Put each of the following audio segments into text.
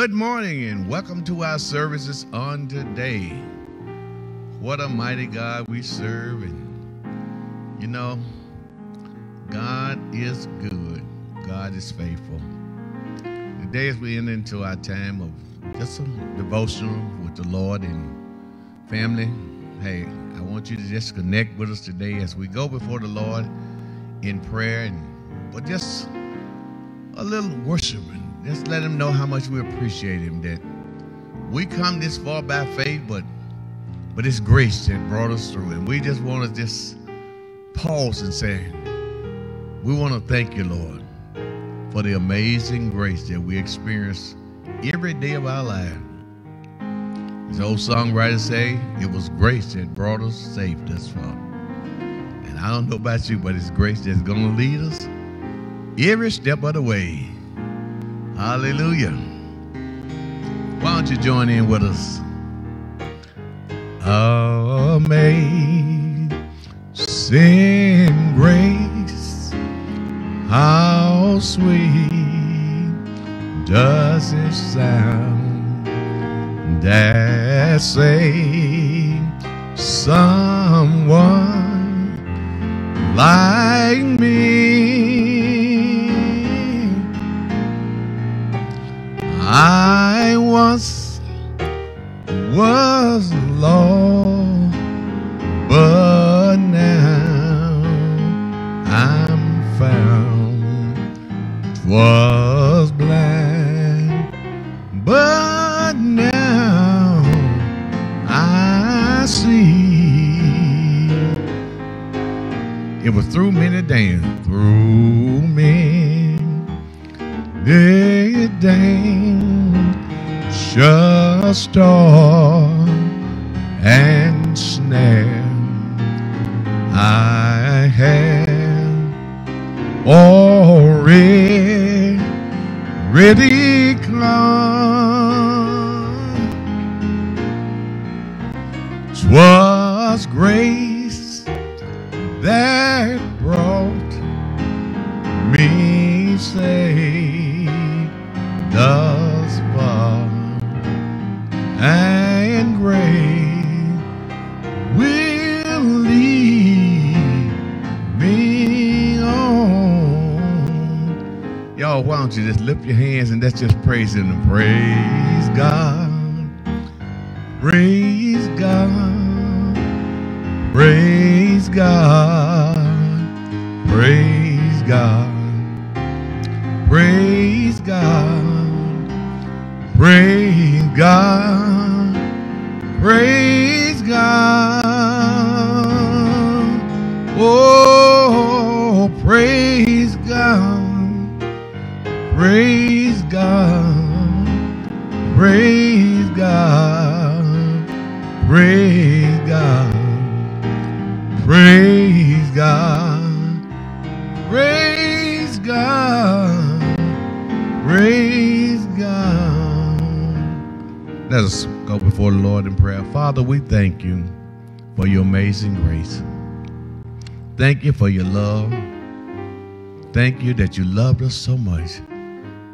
Good morning and welcome to our services on today. What a mighty God we serve, and you know, God is good, God is faithful. Today, as we enter into our time of just some devotion with the Lord and family, hey, I want you to just connect with us today as we go before the Lord in prayer and but just a little worship and just let him know how much we appreciate him that we come this far by faith but but it's grace that brought us through. And we just want to just pause and say we want to thank you lord for the amazing grace that we experience every day of our life. As old songwriter say it was grace that brought us safe thus far and i don't know about you but it's grace that's going to lead us every step of the way. Hallelujah. Why don't you join in with us? Amazing grace, how sweet does it sound that saved someone like me. Y'all, why don't you just lift your hands and let's just praise Him praise God, praise God. Praise God. Praise God. Praise God. Praise God. Praise God. Oh, Praise God. Praise God. Praise God. Praise God. Praise God. Let us go before the Lord in prayer. Father, we thank you for your amazing grace. Thank you for your love. Thank you that you loved us so much,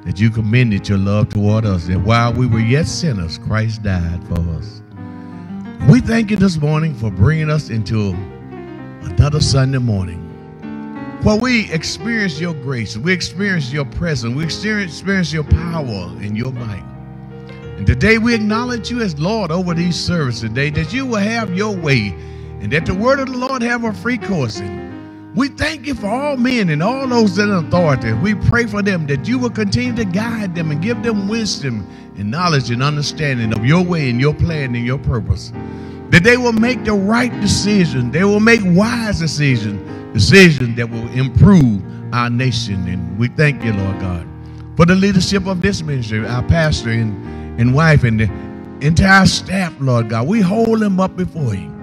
that you commended your love toward us, that while we were yet sinners, Christ died for us. We thank you this morning for bringing us into another Sunday morning. Where we experience your grace, we experience your presence, we experience, your power and your might. And today we acknowledge you as Lord over these services today, that you will have your way and that the word of the Lord have a free course. And we thank you for all men and all those in authority. We pray for them that you will continue to guide them and give them wisdom and knowledge and understanding of your way and your plan and your purpose that they will make the right decision. They will make wise decisions, decisions that will improve our nation. And we thank you, Lord God, for the leadership of this ministry, our pastor and, and wife, and the entire staff, Lord God. We hold them up before you.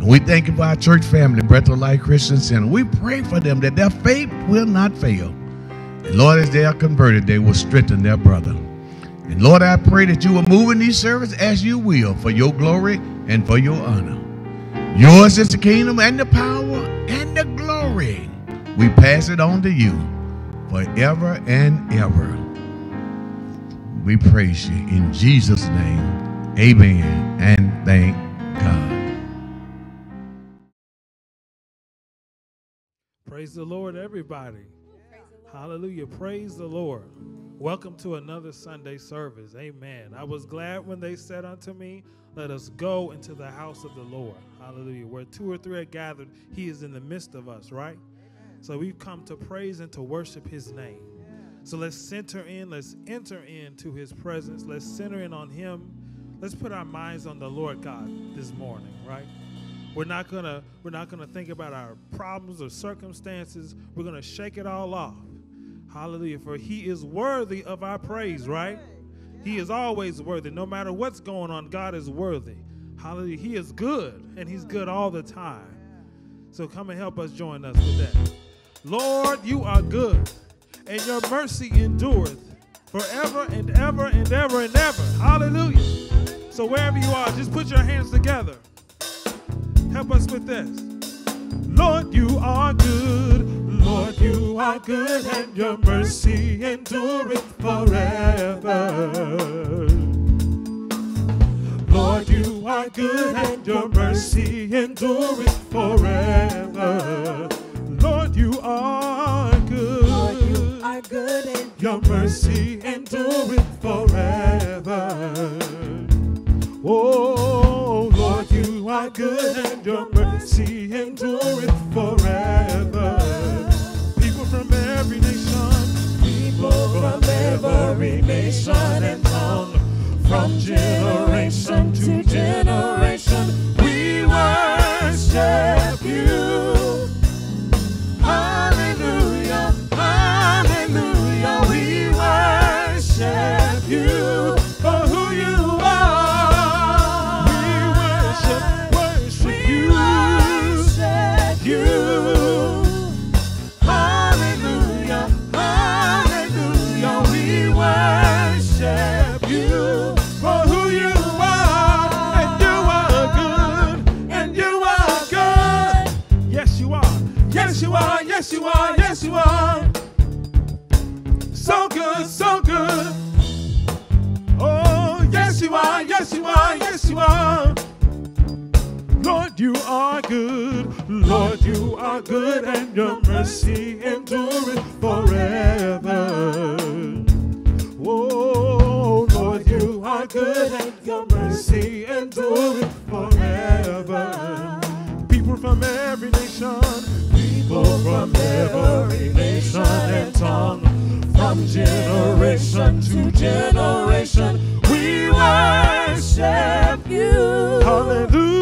We thank you for our church family, Breath of Life Christian Center. We pray for them that their faith will not fail. And Lord, as they are converted, they will strengthen their brother. And Lord, I pray that you will move in these services as you will for your glory and for your honor. Yours is the kingdom and the power and the glory. We pass it on to you forever and ever. we praise you in Jesus' name. Amen. And thank God. Praise the Lord, everybody. Hallelujah. Praise the Lord. Welcome to another Sunday service. Amen. I was glad when they said unto me, Let us go into the house of the Lord. Hallelujah. Where two or three are gathered, He is in the midst of us, right? So we've come to praise and to worship His name. So let's center in, let's enter into His presence, let's center in on Him. Let's put our minds on the Lord God this morning, right? We're not gonna we're not gonna think about our problems or circumstances. We're gonna shake it all off. Hallelujah. For he is worthy of our praise, right? He is always worthy. No matter what's going on, God is worthy. Hallelujah. He is good, and he's good all the time. So come and help us join us with that. Lord, you are good, and your mercy endureth forever and ever and ever and ever. Hallelujah. So wherever you are, just put your hands together. Help us with this. Lord, you are good. Lord, you are good, and your mercy endureth forever. Lord, you are good, and your mercy endureth forever. Lord, you are good. Lord, you are good and Your mercy endureth forever. Oh, you are good and your mercy endureth forever. People from every nation, people from every nation and tongue, from generation to generation, Lord, you are good. Lord, you are good, and your mercy endureth forever. Oh, Lord, you are good, and your mercy endureth forever. People from every nation, people from every nation and tongue, from generation to generation, we worship you. Hallelujah.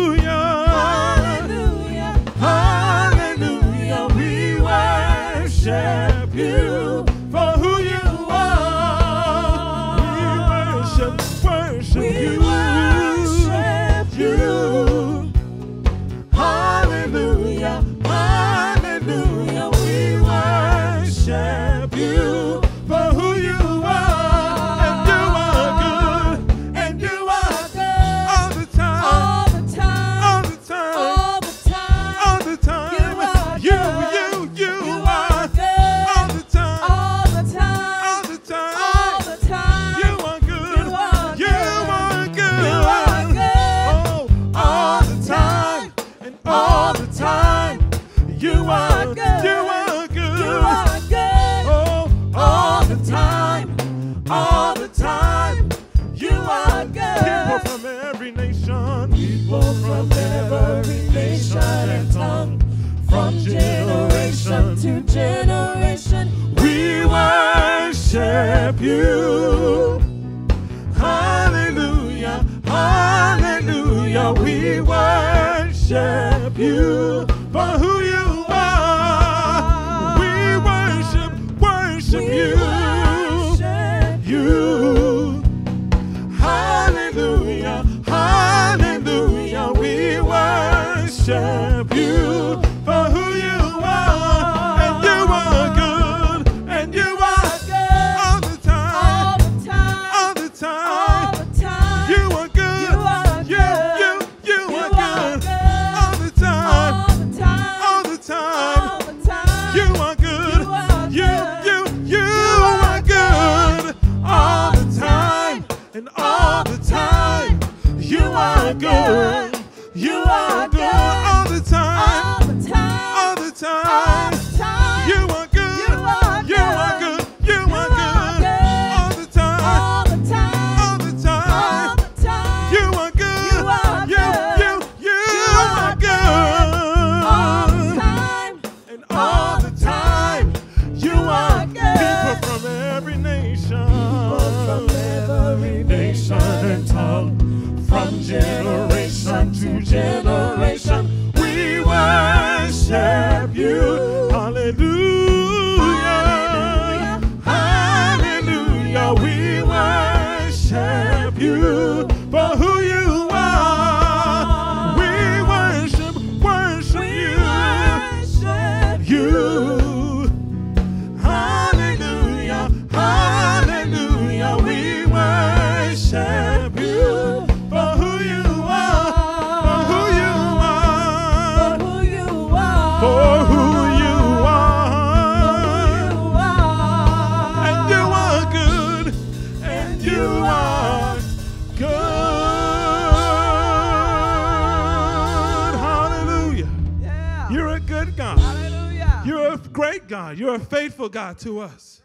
To us.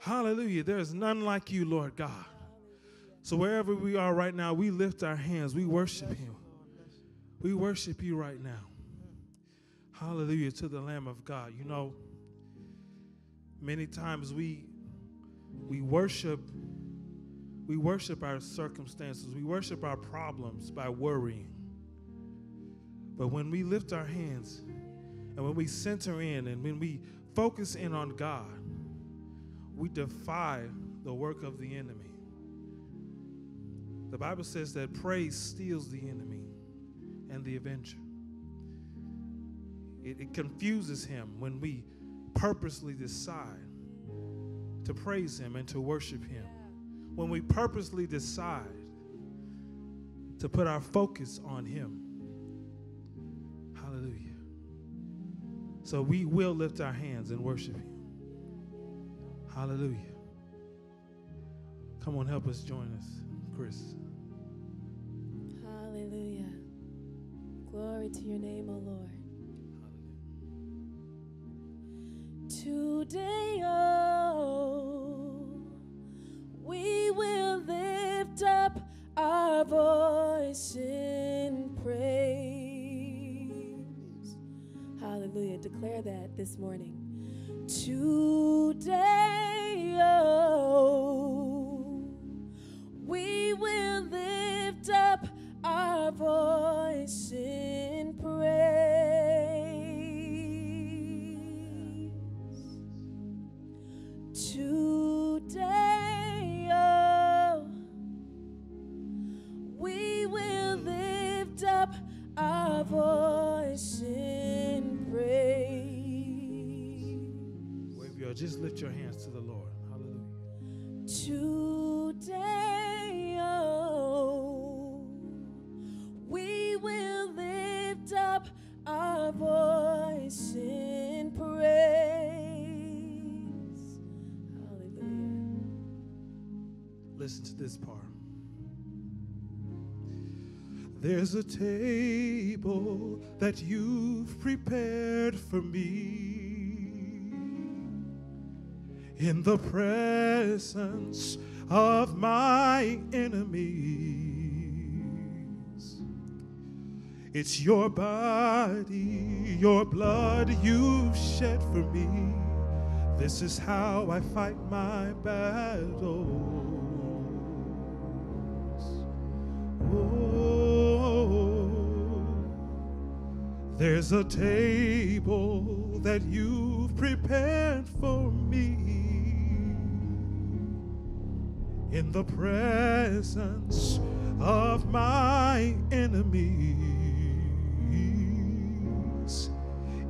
Hallelujah. There's none like you, Lord God. So wherever we are right now, we lift our hands. We worship you. We worship you right now. Hallelujah to the Lamb of God. You know, many times we we worship we worship our circumstances. We worship our problems by worrying. But when we lift our hands and when we center in and when we focus in on God, we defy the work of the enemy. The Bible says that praise steals the enemy and the avenger. It, it confuses him when we purposely decide to praise him and to worship him. When we purposely decide to put our focus on him. So we will lift our hands and worship him. Hallelujah. Come on, help us join us, Chris. Hallelujah. Glory to your name, O Lord. Today, oh, we will lift up our voice in praise. Hallelujah. Declare that this morning. Today, oh, we will lift up our voice in praise. Today, oh, we will lift up our voice in praise. Wherever you are, just lift your hands to the Lord. Hallelujah. Today, oh, we will lift up our voice in praise. Hallelujah. Listen to this part. There's a table that you've prepared for me in the presence of my enemies. It's your body, your blood you've shed for me. This is how I fight my battles. There's a table that you've prepared for me in the presence of my enemies.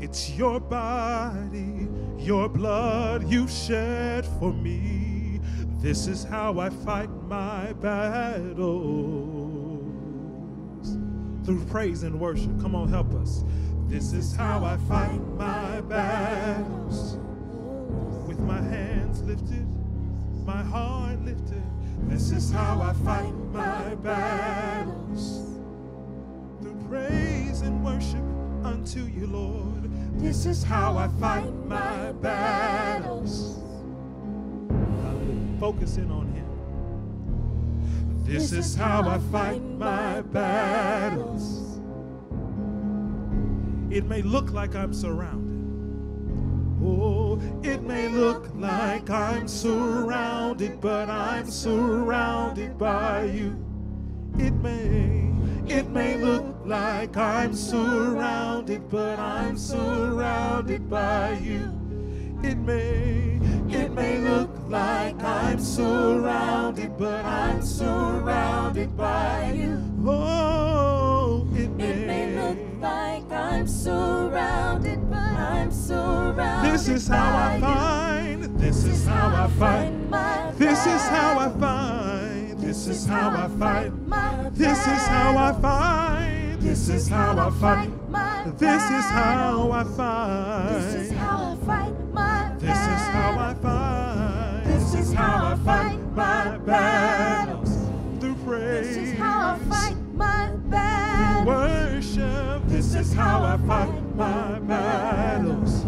It's your body, your blood you've shed for me. This is how I fight my battles. Through praise and worship. Come on, help us. This is how I fight my battles. With my hands lifted, my heart lifted. This is how I fight my battles. Through praise and worship unto you, Lord. This is how I fight my battles. Focus in on Him. This is how I fight my battles. It may look like I'm surrounded. Oh, it may look like I'm surrounded, but I'm surrounded by you. It may, it may look like I'm surrounded, but I'm surrounded by you. It may, it may look like I'm surrounded, but I'm surrounded by you. Oh, it It may may. look like I'm surrounded, but I'm surrounded. This is how I by you. find. This is how I find. my This is how I find. This is how I find. my This is how I find. This is how I find. This is how I This is how I fight my This is how I find. This is how I fight my battles. Through praise. This is how I fight my battles. Worship. This is how I fight my battles.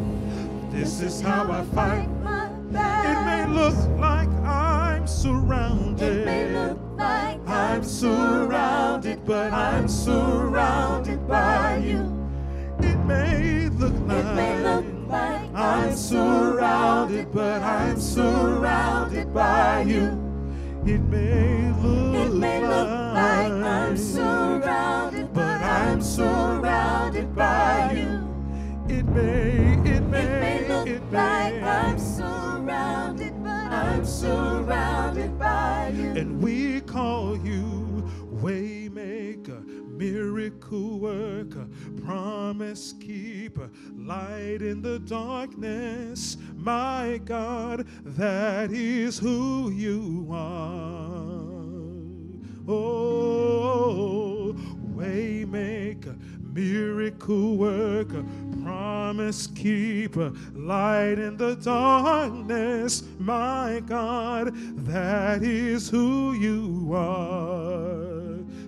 This is how I fight. my battles. It may look like I'm surrounded. It may look like I'm surrounded, but I'm surrounded by you. It may look like, may look like I'm surrounded, but I'm surrounded by you. It may look, It may look like I'm surrounded, but I'm surrounded by you. It may, it may, It may, look it like may. I'm surrounded, but I'm surrounded by you. And we call you Waymaker, miracle worker, promise keeper, light in the darkness. My God, that is who you are. Oh, Waymaker, miracle worker, promise keeper, light in the darkness. My God, that is who you are.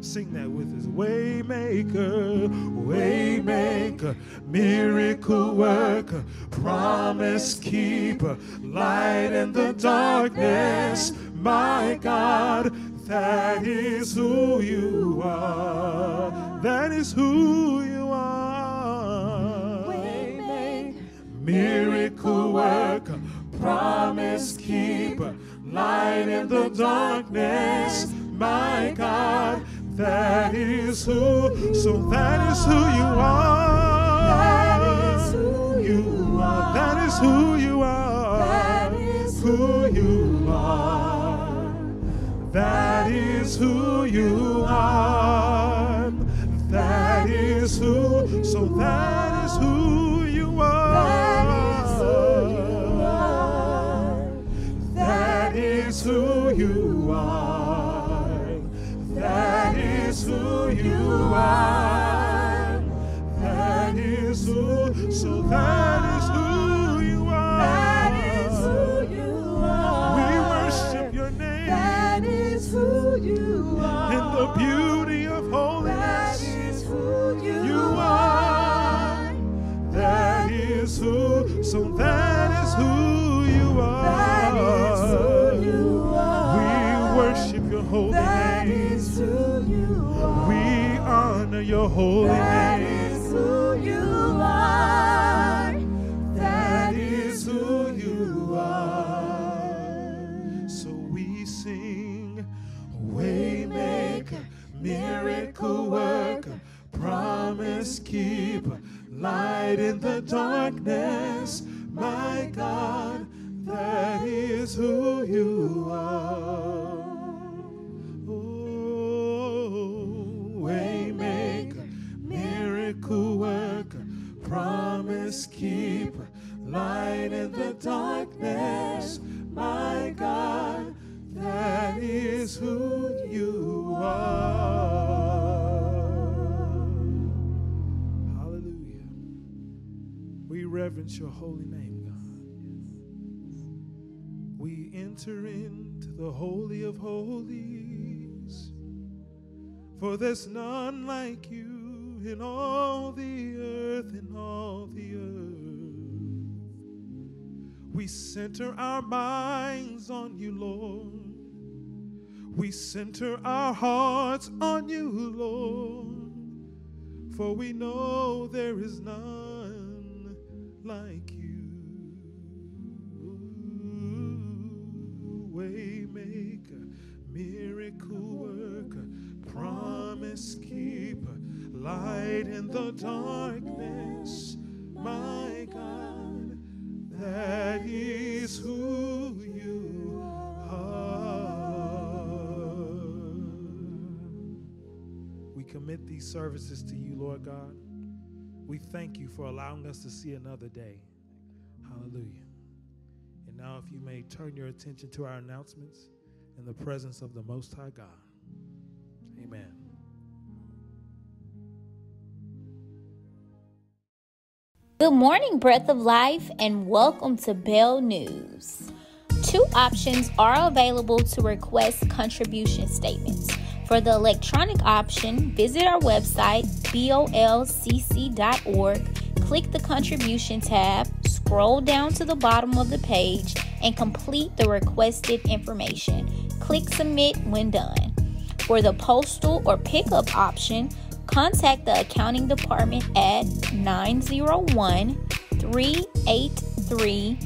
Sing that with us. Waymaker, waymaker, miracle worker, promise keeper, light in the darkness. My God, that is who you are. That is who you are. Waymaker, Miracle worker, promise keeper, light in the darkness. My God, that is who. So that is who you are. That is who you are. That is who you are. That is who you are. That is who you are. That is who. So that is who you are. That is who. So that is who you are. That is who you are. We worship your name That is who you are. in the beauty of holiness. is who you, You are. That is who. So that your holy That name. is who you are. That is who you are. So we sing, Waymaker, miracle worker, promise keeper, light in the darkness. My God, that is who you are. Promise keeper, light in the darkness. My God, that is who you are. Hallelujah. We reverence your holy name, God. We enter into the Holy of Holies. For there's none like you in all the earth, in all the earth. We center our minds on you, Lord. We center our hearts on you, Lord. For we know there is none like you. Waymaker, miracle worker, promise keeper, light in the darkness. My God, that is who you are. We commit these services to you, Lord God. We thank you for allowing us to see another day. Hallelujah. And now, if you may turn your attention to our announcements in the presence of the Most High God. Amen. Good morning, Breath of Life, and welcome to Bell News. Two options are available to request contribution statements. For the electronic option, visit our website, bolcc.org, Click the contribution tab, scroll down to the bottom of the page, and complete the requested information. Click submit when done. For the postal or pickup option, contact the accounting department at 901 383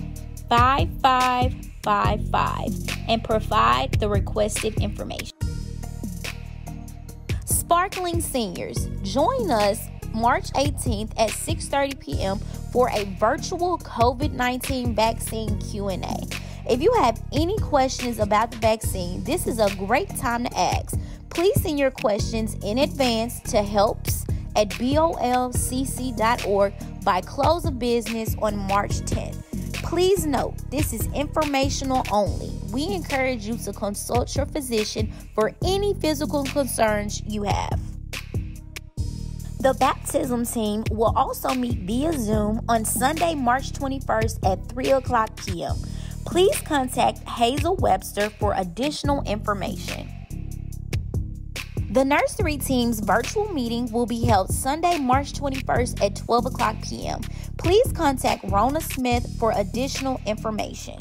5555 and provide the requested information. Sparkling Seniors, join us March 18th at 6:30 p.m. for a virtual COVID-19 vaccine Q&A. If you have any questions about the vaccine, this is a great time to ask. Please send your questions in advance to helps at bolcc.org by close of business on March 10th. Please note, this is informational only. We encourage you to consult your physician for any physical concerns you have. The baptism team will also meet via Zoom on Sunday, March 21st at 3 o'clock p.m. Please contact Hazel Webster for additional information. The nursery team's virtual meeting will be held Sunday, March 21st at 12 o'clock p.m. Please contact Rona Smith for additional information.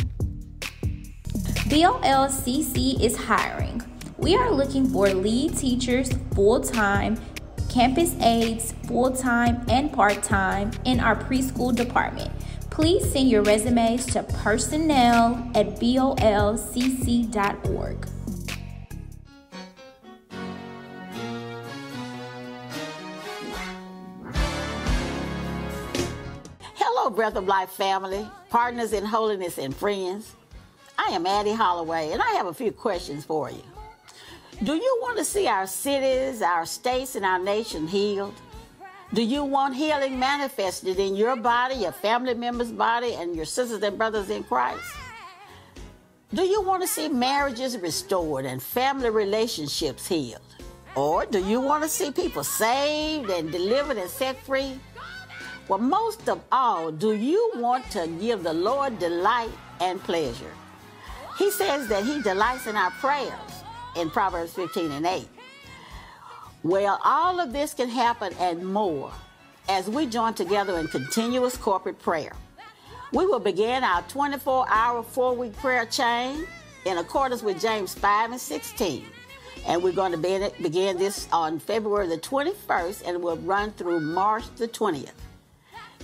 BOLCC is hiring. We are looking for lead teachers full time, campus aides full time and part time in our preschool department. Please send your resumes to personnel at bolcc.org. Breath of Life family, partners in holiness, and friends. I am Addie Holloway, and I have a few questions for you. Do you want to see our cities, our states, and our nation healed? Do you want healing manifested in your body, your family member's body, and your sisters and brothers in Christ? Do you want to see marriages restored and family relationships healed? Or do you want to see people saved and delivered and set free? Well, most of all, do you want to give the Lord delight and pleasure? He says that He delights in our prayers in Proverbs 15 and 8. Well, all of this can happen and more as we join together in continuous corporate prayer. We will begin our 24 hour, four week prayer chain in accordance with James 5 and 16. And we're going to begin this on February the 21st and will run through March the 20th.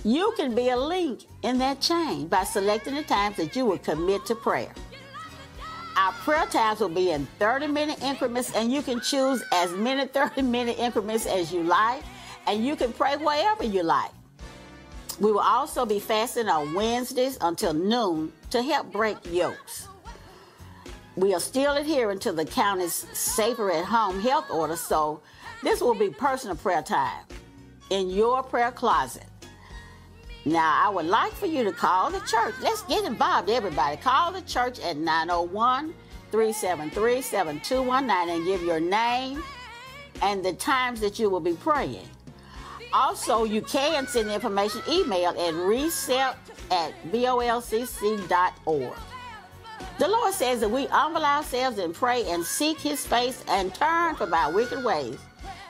You can be a link in that chain by selecting the times that you will commit to prayer. Our prayer times will be in 30 minute increments, and you can choose as many 30 minute increments as you like, and you can pray wherever you like. We will also be fasting on Wednesdays until noon to help break yokes. We are still adhering to the county's safer at home health order, so this will be personal prayer time in your prayer closet. Now, I would like for you to call the church. Let's get involved, everybody. Call the church at 901 373 7219 and give your name and the times that you will be praying. Also, you can send the information email at reset at bolcc.org. The Lord says that we humble ourselves and pray and seek His face and turn from our wicked ways.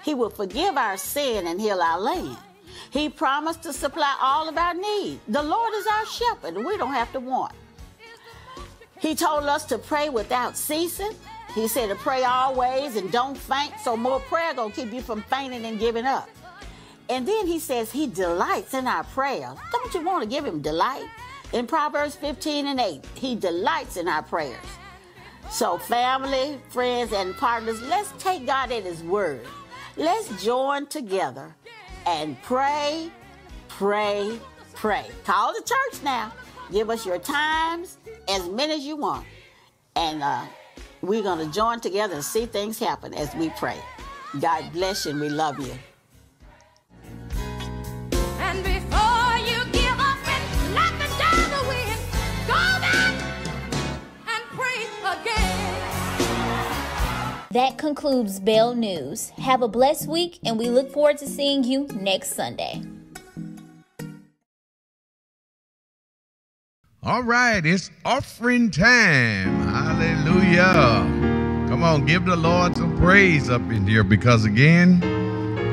He will forgive our sin and heal our land. He promised to supply all of our needs. The Lord is our shepherd, and we don't have to want. He told us to pray without ceasing. He said to pray always and don't faint. So more prayer gonna keep you from fainting and giving up. And then he says he delights in our prayers. Don't you want to give him delight? In Proverbs 15 and 8, he delights in our prayers. So, family, friends, and partners, let's take God at his word. Let's join together and pray, pray, pray. Call the church now. Give us your times, as many as you want. And uh, we're going to join together and see things happen as we pray. God bless you and we love you. That concludes Bell News. Have a blessed week, and we look forward to seeing you next Sunday. All right, it's offering time. Hallelujah. Come on, give the Lord some praise up in here because, again,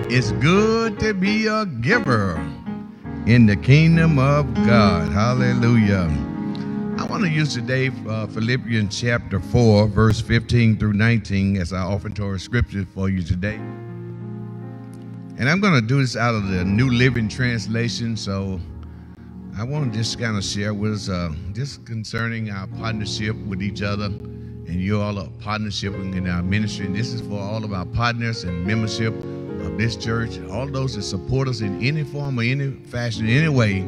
it's good to be a giver. in the kingdom of God. Hallelujah. I want to use today uh, Philippians chapter 4, verse 15 through 19 as I offer to our scripture for you today. And I'm going to do this out of the New Living Translation. So I want to just kind of share with us uh, just concerning our partnership with each other and you all are partnership in our ministry. And this is for all of our partners and membership of this church, all those that support us in any form or any fashion, any way.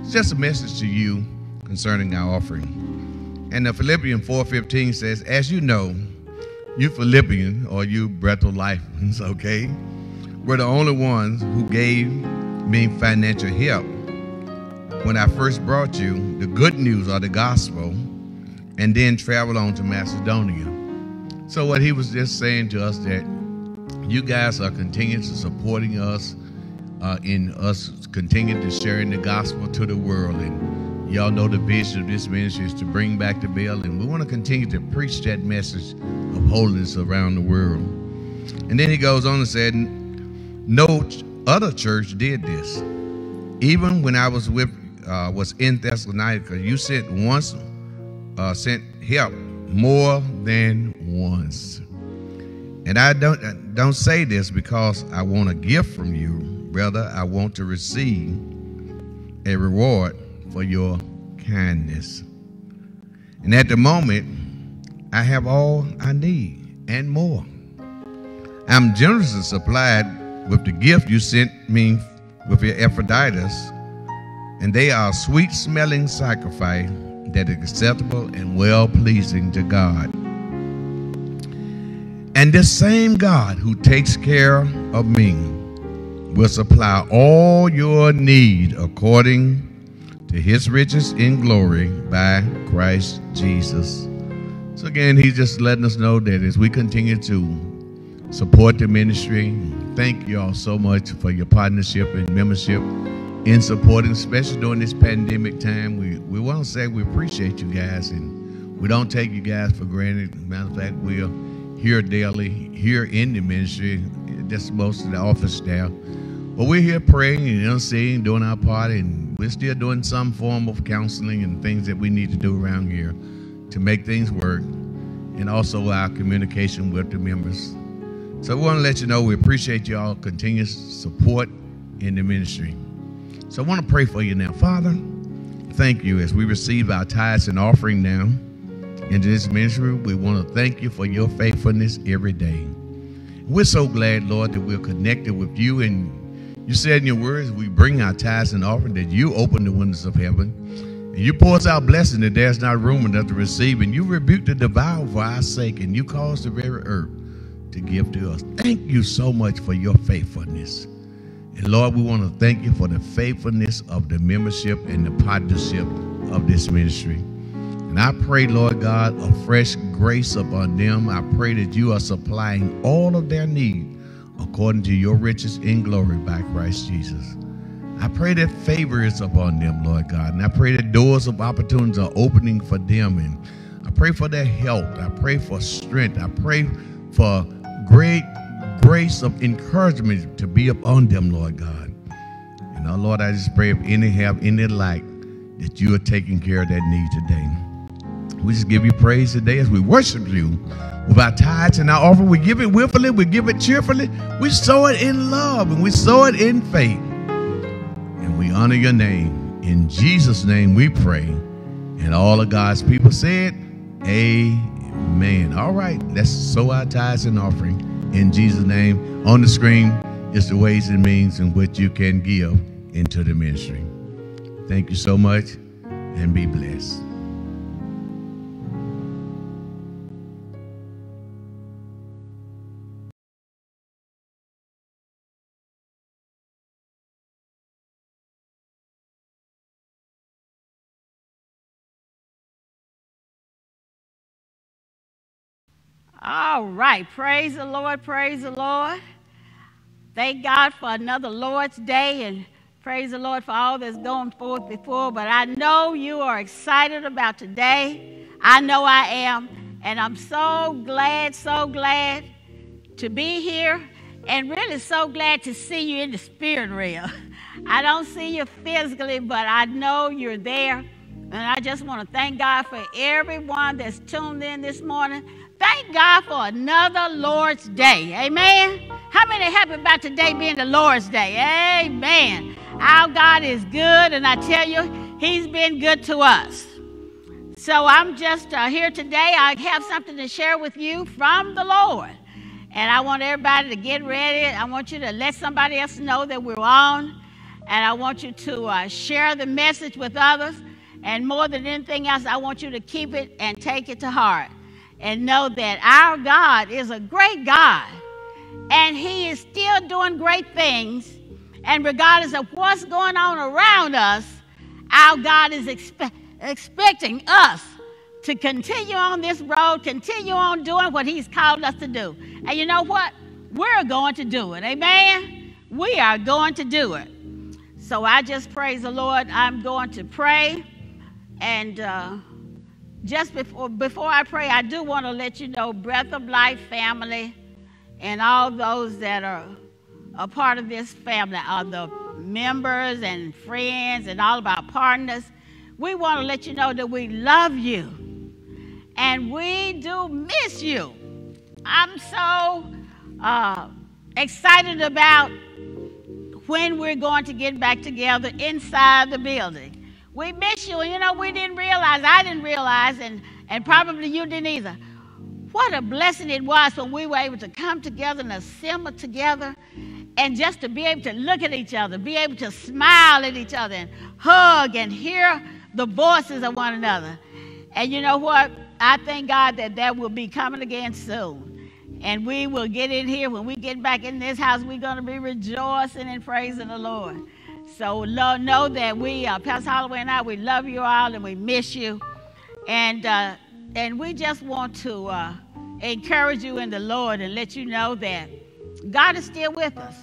It's just a message to you concerning our offering. And the Philippians 4.15 says, As you know, you Philippians, or you breath of life, okay, were the only ones who gave me financial help when I first brought you the good news or the gospel and then traveled on to Macedonia. So what he was just saying to us that you guys are continuing to supporting us uh, in us continuing to sharing the gospel to the world and y'all know the vision of this ministry is to bring back the veil and we want to continue to preach that message of holiness around the world. And then he goes on and said no other church did this. Even when i was with uh, was in thessalonica you sent once uh, sent help more than once. And I don't I don't say this because I want a gift from you. Rather, I want to receive a reward for your kindness. And at the moment, I have all I need and more. I'm generously supplied with the gift you sent me with your Epaphroditus, and they are a sweet smelling sacrifice that is acceptable and well pleasing to God. And this same God who takes care of me will supply all your need according to his riches in glory by Christ Jesus. So again, he's just letting us know that as we continue to support the ministry, thank you all so much for your partnership and membership in supporting, especially during this pandemic time. We we want to say we appreciate you guys and we don't take you guys for granted. Matter of fact, we're here daily, here in the ministry. That's most of the office staff. But we're here praying and interceding, doing our part, and we're still doing some form of counseling and things that we need to do around here to make things work, and also our communication with the members. So we want to let you know we appreciate y'all continuous support in the ministry. So I want to pray for you now. Father, thank you as we receive our tithes and offering now into this ministry. We want to thank you for your faithfulness every day. We're so glad, Lord, that we're connected with you. And you said in your words, we bring our tithes and offering that you open the windows of heaven. And you pour us out blessing that there's not room enough to receive. And you rebuke the devourer for our sake. And you cause the very earth to give to us. Thank you so much for your faithfulness. And Lord, we want to thank you for the faithfulness of the membership and the partnership of this ministry. And I pray, Lord God, a fresh grace upon them. I pray that you are supplying all of their need according to your riches in glory by Christ Jesus. I pray that favor is upon them, Lord God. And I pray that doors of opportunities are opening for them. And I pray for their health. I pray for strength. I pray for great grace of encouragement to be upon them, Lord God. And oh, Lord, I just pray if any have any lack, that you are taking care of that need today. We just give you praise today as we worship you with our tithes and our offering. We give it willfully, we give it cheerfully. We sow it in love and we sow it in faith. And we honor your name. In Jesus' name we pray. And all of God's people said, Amen. All right, let's sow our tithes and offering in Jesus' name. On the screen is the ways and means in which you can give into the ministry. Thank you so much and be blessed. All right. Praise the Lord. Praise the Lord. Thank God for another Lord's Day and praise the Lord for all that's gone forth before. But I know you are excited about today. I know I am. And I'm so glad, so glad to be here and really so glad to see you in the spirit realm. I don't see you physically, but I know you're there. And I just want to thank God for everyone that's tuned in this morning. Thank God for another Lord's Day. Amen. How many happy about today being the Lord's Day? Amen. Our God is good, and I tell you, He's been good to us. So I'm just uh, here today. I have something to share with you from the Lord. And I want everybody to get ready. I want you to let somebody else know that we're on. And I want you to uh, share the message with others. And more than anything else, I want you to keep it and take it to heart. And know that our God is a great God. And He is still doing great things. And regardless of what's going on around us, our God is expe- expecting us to continue on this road, continue on doing what He's called us to do. And you know what? We're going to do it. Amen? We are going to do it. So I just praise the Lord. I'm going to pray. And uh, just before, before I pray, I do want to let you know, Breath of Life family and all those that are a part of this family are the members and friends and all of our partners. We want to let you know that we love you and we do miss you. I'm so uh, excited about when we're going to get back together inside the building. We miss you, and you know, we didn't realize, I didn't realize, and, and probably you didn't either, what a blessing it was when we were able to come together and assemble together and just to be able to look at each other, be able to smile at each other and hug and hear the voices of one another. And you know what? I thank God that that will be coming again soon. And we will get in here. When we get back in this house, we're going to be rejoicing and praising the Lord. So Lord, know that we, uh, Pastor Holloway and I, we love you all and we miss you. And, uh, and we just want to uh, encourage you in the Lord and let you know that God is still with us.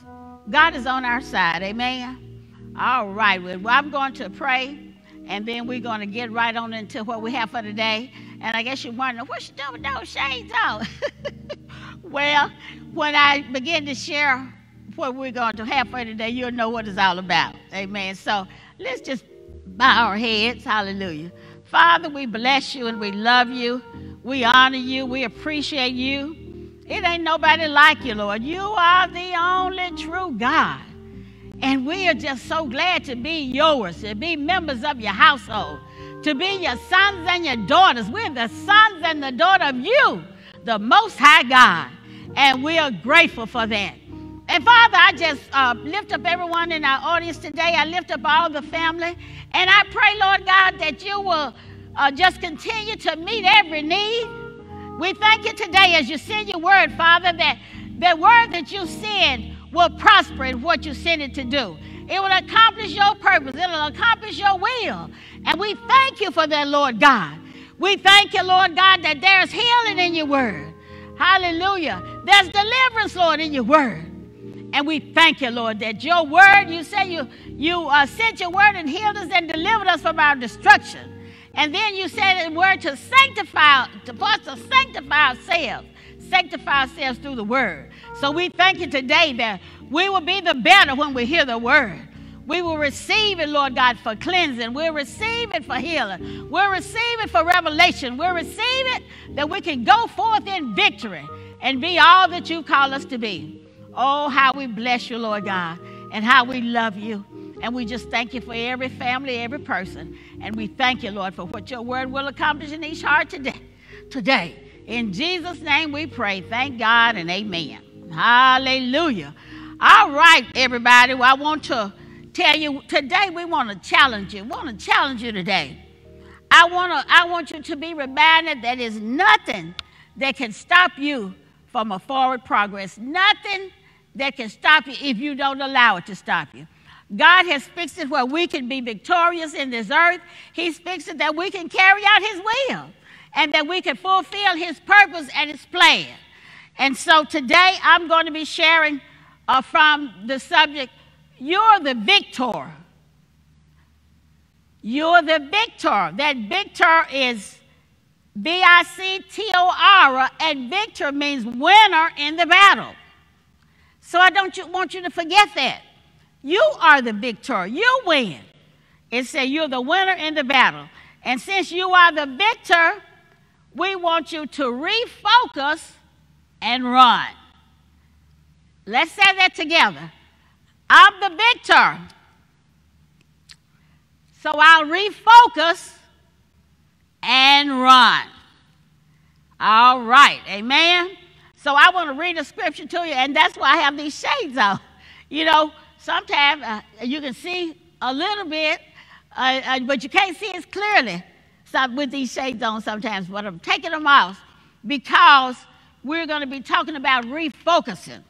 God is on our side. Amen. All right. Well, I'm going to pray and then we're going to get right on into what we have for today. And I guess you're wondering, what's she doing with those shades on? well, when I begin to share what we're going to have for today, you'll know what it's all about. Amen. So let's just bow our heads. Hallelujah. Father, we bless you and we love you. We honor you. We appreciate you. It ain't nobody like you, Lord. You are the only true God. And we are just so glad to be yours, to be members of your household, to be your sons and your daughters. We're the sons and the daughter of you, the Most High God. And we are grateful for that. And Father, I just uh, lift up everyone in our audience today. I lift up all the family. And I pray, Lord God, that you will uh, just continue to meet every need. We thank you today as you send your word, Father, that the word that you send will prosper in what you send it to do. It will accomplish your purpose. It will accomplish your will. And we thank you for that, Lord God. We thank you, Lord God, that there's healing in your word. Hallelujah. There's deliverance, Lord, in your word. And we thank you, Lord, that your word, you say you, you uh, sent your word and healed us and delivered us from our destruction. And then you said the word to sanctify, to, for us to sanctify ourselves, sanctify ourselves through the word. So we thank you today that we will be the better when we hear the word. We will receive it, Lord God, for cleansing. We'll receive it for healing. We'll receive it for revelation. We'll receive it that we can go forth in victory and be all that you call us to be. Oh, how we bless you, Lord God, and how we love you. And we just thank you for every family, every person. And we thank you, Lord, for what your word will accomplish in each heart today. Today. In Jesus' name we pray. Thank God and amen. Hallelujah. All right, everybody. Well, I want to tell you today we want to challenge you. We want to challenge you today. I want to I want you to be reminded that there's nothing that can stop you from a forward progress. Nothing that can stop you if you don't allow it to stop you. God has fixed it where we can be victorious in this earth. He's fixed it that we can carry out His will and that we can fulfill His purpose and His plan. And so today I'm going to be sharing uh, from the subject, You're the Victor. You're the Victor. That Victor is B I C T O R, and Victor means winner in the battle. So I don't want you to forget that. You are the victor. You win. It said you're the winner in the battle. And since you are the victor, we want you to refocus and run. Let's say that together. I'm the victor. So I'll refocus and run. All right, amen. So I want to read a scripture to you, and that's why I have these shades on. You know, sometimes uh, you can see a little bit, uh, uh, but you can't see as clearly so with these shades on sometimes. But I'm taking them off because we're going to be talking about refocusing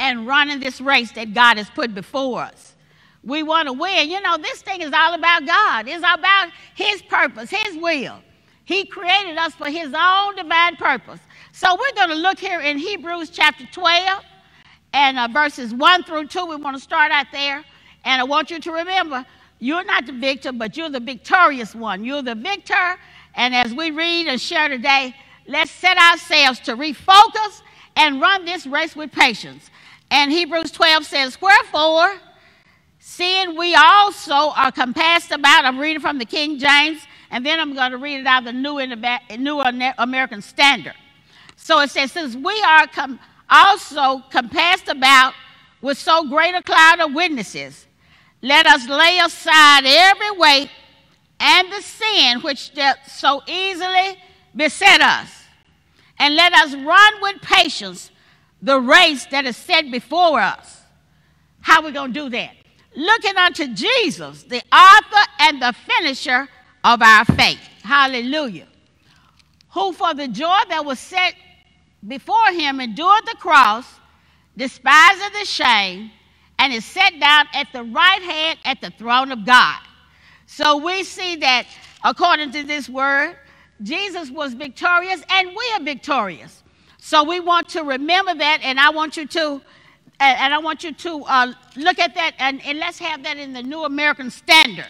and running this race that God has put before us. We want to win. You know, this thing is all about God. It's about His purpose, His will. He created us for His own divine purpose. So we're going to look here in Hebrews chapter 12 and uh, verses 1 through 2. We want to start out there. And I want you to remember you're not the victor, but you're the victorious one. You're the victor. And as we read and share today, let's set ourselves to refocus and run this race with patience. And Hebrews 12 says, Wherefore, seeing we also are compassed about, I'm reading from the King James, and then I'm going to read it out of the New, New American Standard. So it says, Since we are com- also compassed about with so great a cloud of witnesses, let us lay aside every weight and the sin which so easily beset us, and let us run with patience the race that is set before us. How are we going to do that? Looking unto Jesus, the author and the finisher of our faith. Hallelujah. Who for the joy that was set before him endured the cross, despising the shame, and is set down at the right hand at the throne of God. So we see that according to this word, Jesus was victorious and we are victorious. So we want to remember that, and I want you to, and I want you to uh, look at that, and, and let's have that in the New American Standard.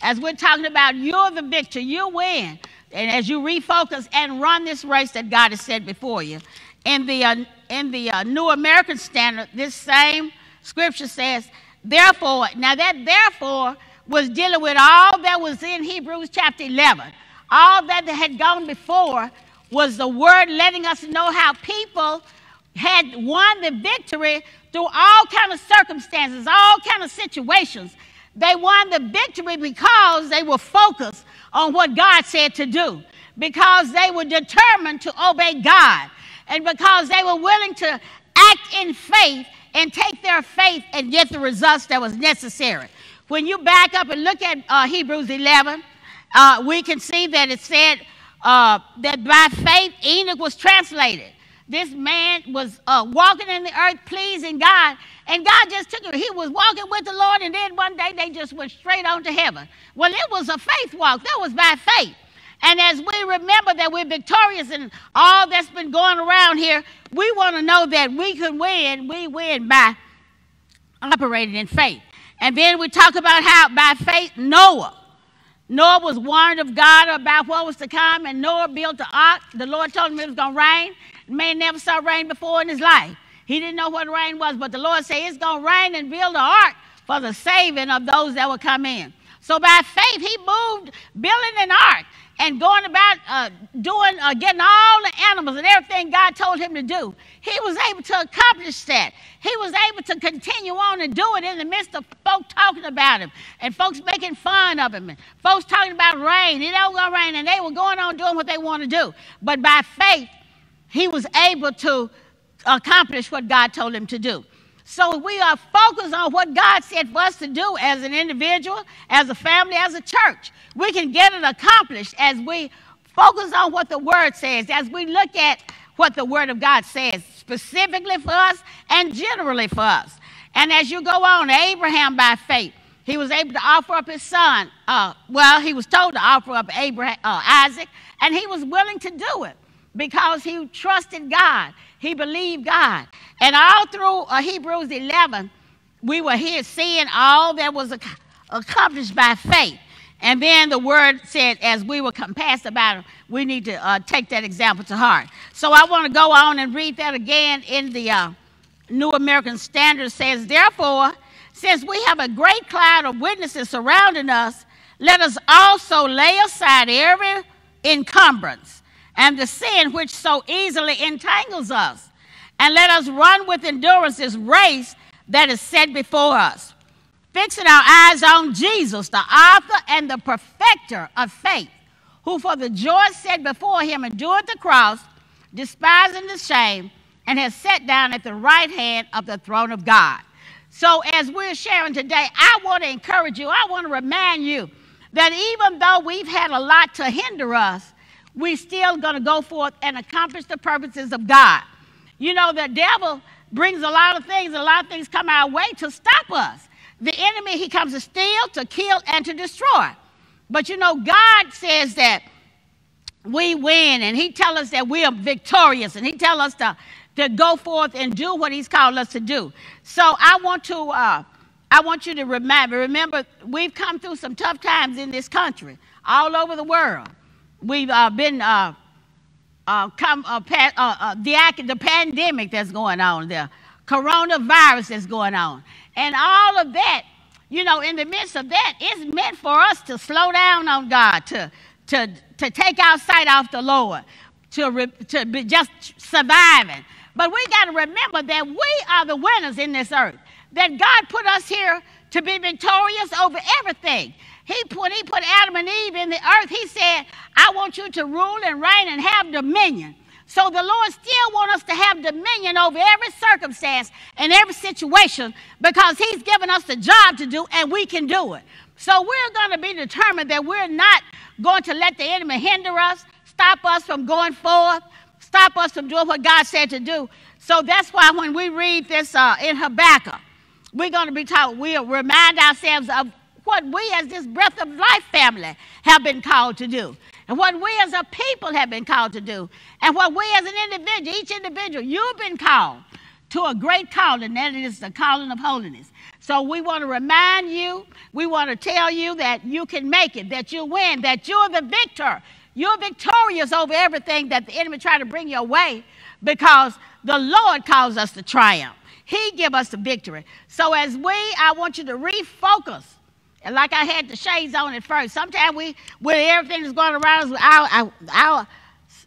As we're talking about, you're the victor, you win. And as you refocus and run this race that God has set before you. In the, uh, in the uh, New American Standard, this same scripture says, therefore, now that therefore was dealing with all that was in Hebrews chapter 11. All that had gone before was the word letting us know how people had won the victory through all kind of circumstances, all kind of situations. They won the victory because they were focused on what God said to do, because they were determined to obey God, and because they were willing to act in faith and take their faith and get the results that was necessary. When you back up and look at uh, Hebrews 11, uh, we can see that it said uh, that by faith Enoch was translated. This man was uh, walking in the earth pleasing God, and God just took him. He was walking with the Lord, and then one day they just went straight on to heaven. Well, it was a faith walk. That was by faith. And as we remember that we're victorious in all that's been going around here, we want to know that we can win. We win by operating in faith. And then we talk about how by faith Noah. Noah was warned of God about what was to come, and Noah built the ark. The Lord told him it was going to rain. Man never saw rain before in his life. He didn't know what rain was, but the Lord said it's going to rain and build an ark for the saving of those that would come in. So by faith, he moved building an ark and going about uh, doing, uh, getting all the animals and everything God told him to do. He was able to accomplish that. He was able to continue on and do it in the midst of folks talking about him and folks making fun of him and folks talking about rain. It don't go rain, and they were going on doing what they want to do. But by faith, he was able to accomplish what God told him to do. So we are focused on what God said for us to do as an individual, as a family, as a church. We can get it accomplished as we focus on what the Word says, as we look at what the Word of God says specifically for us and generally for us. And as you go on, Abraham by faith, he was able to offer up his son. Uh, well, he was told to offer up Abraham, uh, Isaac, and he was willing to do it because he trusted God. He believed God. And all through uh, Hebrews 11, we were here seeing all that was ac- accomplished by faith. And then the word said, as we were compassed about it, we need to uh, take that example to heart. So I want to go on and read that again in the uh, New American Standard. says, Therefore, since we have a great cloud of witnesses surrounding us, let us also lay aside every encumbrance and the sin which so easily entangles us. And let us run with endurance this race that is set before us, fixing our eyes on Jesus, the author and the perfecter of faith, who for the joy set before him endured the cross, despising the shame, and has sat down at the right hand of the throne of God. So, as we're sharing today, I want to encourage you, I want to remind you that even though we've had a lot to hinder us, we're still going to go forth and accomplish the purposes of God. You know, the devil brings a lot of things, a lot of things come our way to stop us. The enemy, he comes to steal, to kill, and to destroy. But you know, God says that we win, and He tells us that we are victorious, and He tells us to, to go forth and do what He's called us to do. So I want to, uh, I want you to remember. Remember, we've come through some tough times in this country, all over the world. We've uh, been uh, uh, come uh, uh, uh, the, the pandemic that's going on, the coronavirus that's going on, and all of that. You know, in the midst of that, it's meant for us to slow down on God, to to to take our sight off the Lord, to re- to be just surviving. But we got to remember that we are the winners in this earth. That God put us here to be victorious over everything. He put, he put Adam and Eve in the earth. He said, I want you to rule and reign and have dominion. So the Lord still wants us to have dominion over every circumstance and every situation because He's given us the job to do and we can do it. So we're going to be determined that we're not going to let the enemy hinder us, stop us from going forth, stop us from doing what God said to do. So that's why when we read this uh, in Habakkuk, we're going to be taught, we'll remind ourselves of what we as this breath of life family have been called to do. And what we as a people have been called to do. And what we as an individual, each individual, you've been called to a great calling, that is the calling of holiness. So we want to remind you, we want to tell you that you can make it, that you win, that you're the victor. You're victorious over everything that the enemy tried to bring your way because the Lord calls us to triumph. He give us the victory. So as we, I want you to refocus and like I had the shades on at first, sometimes we, with everything that's going around us, our, our,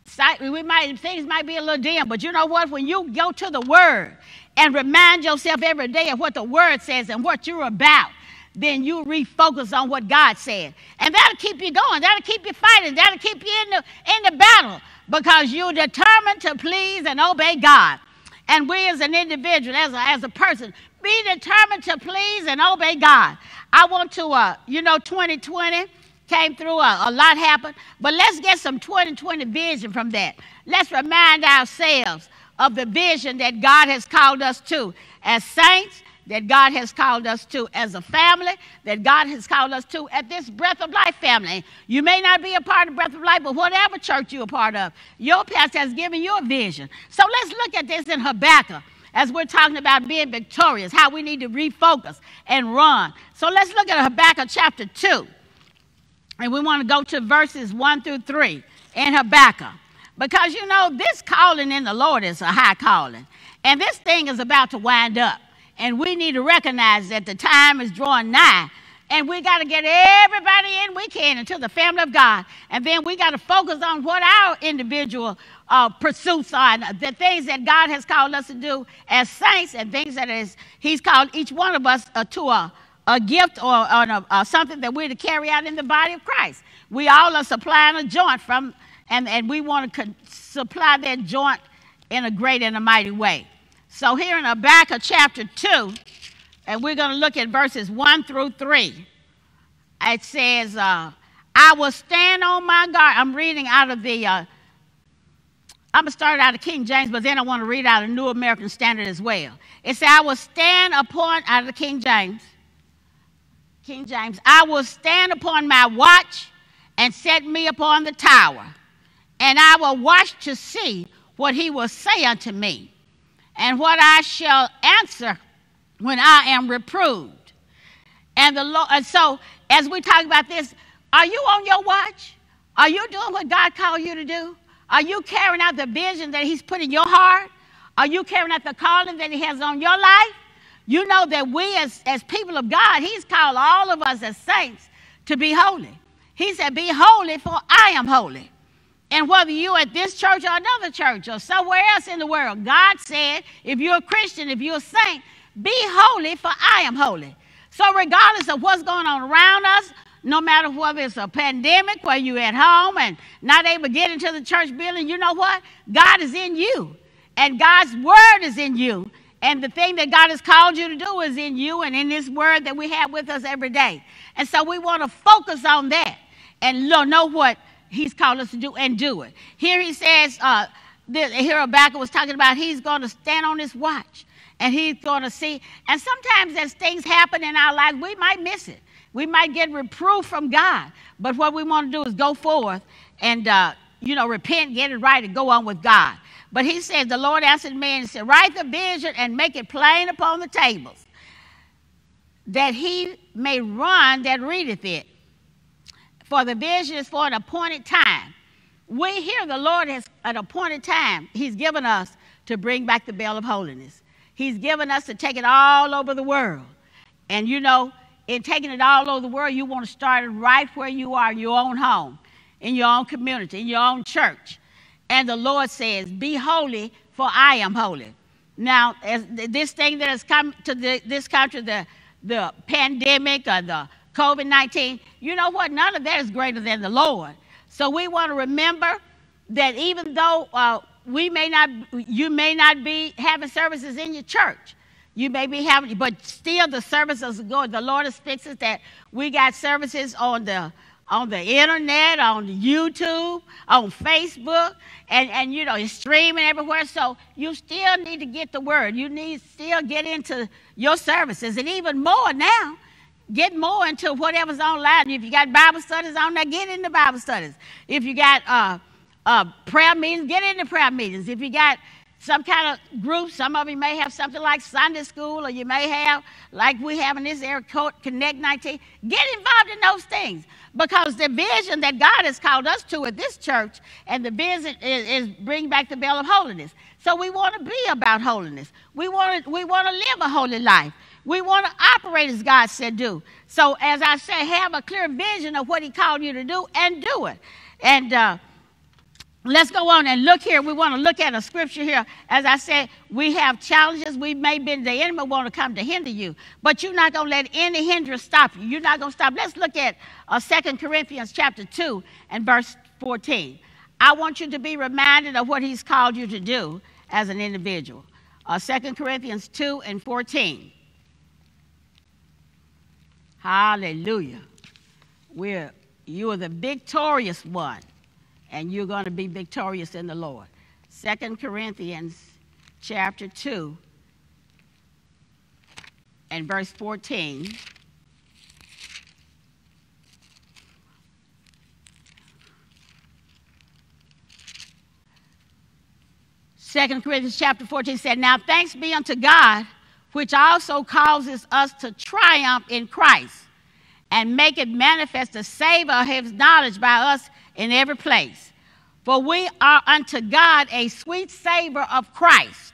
sight, we might, things might be a little dim, but you know what? When you go to the Word and remind yourself every day of what the Word says and what you're about, then you refocus on what God said. And that'll keep you going. That'll keep you fighting. That'll keep you in the, in the battle because you're determined to please and obey God. And we as an individual, as a, as a person, be determined to please and obey God. I want to, uh, you know, 2020 came through, a, a lot happened, but let's get some 2020 vision from that. Let's remind ourselves of the vision that God has called us to as saints, that God has called us to as a family, that God has called us to at this Breath of Life family. You may not be a part of Breath of Life, but whatever church you're a part of, your pastor has given you a vision. So let's look at this in Habakkuk as we're talking about being victorious, how we need to refocus and run. So let's look at Habakkuk chapter 2. And we want to go to verses 1 through 3 in Habakkuk. Because you know, this calling in the Lord is a high calling. And this thing is about to wind up. And we need to recognize that the time is drawing nigh. And we got to get everybody in we can into the family of God. And then we got to focus on what our individual uh, pursuits are, the things that God has called us to do as saints, and things that is He's called each one of us uh, to a, a gift or, or a, uh, something that we're to carry out in the body of Christ. We all are supplying a joint from, and, and we want to supply that joint in a great and a mighty way. So here in Habakkuk chapter 2, and we're going to look at verses 1 through 3. It says, uh, I will stand on my guard. I'm reading out of the uh, I'm going to start out of King James, but then I want to read out a New American Standard as well. It says, I will stand upon, out of the King James, King James, I will stand upon my watch and set me upon the tower, and I will watch to see what he will say unto me, and what I shall answer when I am reproved. And the Lord, and so as we talk about this, are you on your watch? Are you doing what God called you to do? Are you carrying out the vision that He's put in your heart? Are you carrying out the calling that He has on your life? you know that we as, as people of God, He's called all of us as saints to be holy. He said, Be holy, for I am holy. And whether you're at this church or another church or somewhere else in the world, God said, if you're a Christian, if you're a saint, be holy, for I am holy. So, regardless of what's going on around us, no matter whether it's a pandemic where you're at home and not able to get into the church building, you know what? God is in you, and God's word is in you. And the thing that God has called you to do is in you and in this word that we have with us every day. And so we want to focus on that and know what he's called us to do and do it. Here he says, uh, here Habakkuk was talking about he's going to stand on his watch and he's going to see. And sometimes as things happen in our lives, we might miss it. We might get reproof from God. But what we want to do is go forth and, uh, you know, repent, get it right, and go on with God. But he says, The Lord answered me and said, Write the vision and make it plain upon the tables, that he may run that readeth it for the vision is for an appointed time. We hear the Lord has an appointed time He's given us to bring back the bell of holiness. He's given us to take it all over the world. And you know, in taking it all over the world, you want to start it right where you are, in your own home, in your own community, in your own church. And the Lord says, Be holy, for I am holy. Now, this thing that has come to the, this country, the, the pandemic or the COVID 19, you know what? None of that is greater than the Lord. So we want to remember that even though uh, we may not, you may not be having services in your church, you may be having, but still the services are going. The Lord has fixed it that we got services on the on the internet, on YouTube, on Facebook, and, and you know, it's streaming everywhere. So you still need to get the word. You need still get into your services, and even more now get more into whatever's online. If you got Bible studies on there, get into Bible studies. If you got uh, uh, prayer meetings, get into prayer meetings. If you got some kind of group, some of you may have something like Sunday school, or you may have, like we have in this area, Connect 19. Get involved in those things because the vision that God has called us to at this church, and the vision is, is bring back the bell of holiness. So we want to be about holiness. We want to, we want to live a holy life. We want to operate as God said do. So, as I said, have a clear vision of what He called you to do and do it. And uh, let's go on and look here. We want to look at a scripture here. As I said, we have challenges. We may be, the enemy want to come to hinder you, but you're not going to let any hindrance stop you. You're not going to stop. Let's look at uh, 2 Corinthians chapter 2 and verse 14. I want you to be reminded of what He's called you to do as an individual. Uh, 2 Corinthians 2 and 14. Hallelujah. We're, you are the victorious one, and you're going to be victorious in the Lord. Second Corinthians chapter 2 and verse 14. Second Corinthians chapter 14 said, Now thanks be unto God which also causes us to triumph in Christ and make it manifest the savor of his knowledge by us in every place. For we are unto God a sweet savor of Christ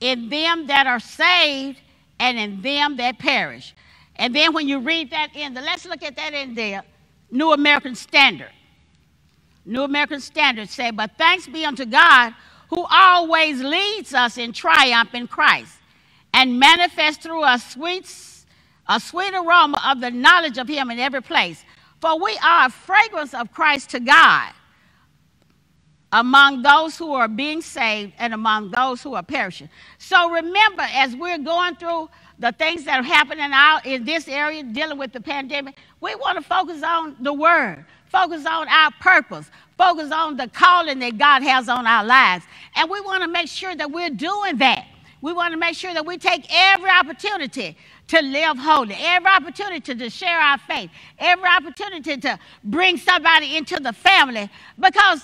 in them that are saved and in them that perish. And then when you read that in the, let's look at that in the New American Standard. New American Standard say, But thanks be unto God who always leads us in triumph in Christ and manifests through us sweet, a sweet aroma of the knowledge of him in every place. For we are a fragrance of Christ to God among those who are being saved and among those who are perishing. So remember, as we're going through the things that are happening out in this area dealing with the pandemic, we want to focus on the word, focus on our purpose, focus on the calling that God has on our lives. And we want to make sure that we're doing that. We want to make sure that we take every opportunity to live holy, every opportunity to share our faith, every opportunity to bring somebody into the family because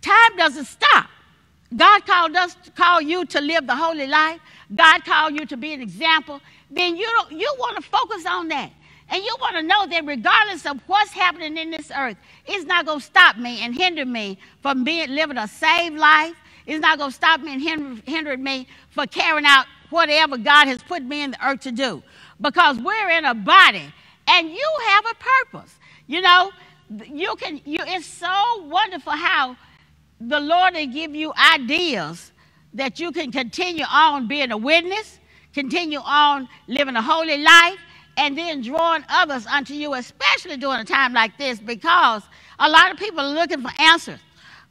time doesn't stop. God called us, called you to live the holy life. God called you to be an example. Then you, you want to focus on that. And you want to know that regardless of what's happening in this earth, it's not going to stop me and hinder me from being living a saved life. It's not going to stop me and hinder, hinder me for carrying out whatever God has put me in the earth to do. Because we're in a body and you have a purpose. You know, you can you it's so wonderful how the Lord will give you ideas that you can continue on being a witness, continue on living a holy life, and then drawing others unto you, especially during a time like this, because a lot of people are looking for answers.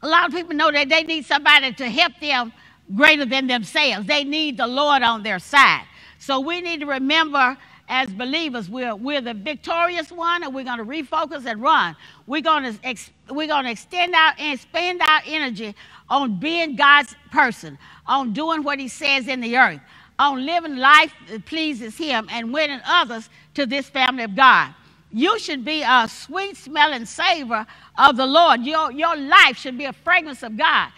A lot of people know that they need somebody to help them greater than themselves. They need the Lord on their side. So we need to remember as believers, we're, we're the victorious one, and we're going to refocus and run. We're going to ex, we're going to extend our and spend our energy on being God's person, on doing what He says in the earth, on living life that pleases Him, and winning others to this family of God. You should be a sweet smelling savor of the Lord. Your, your life should be a fragrance of God.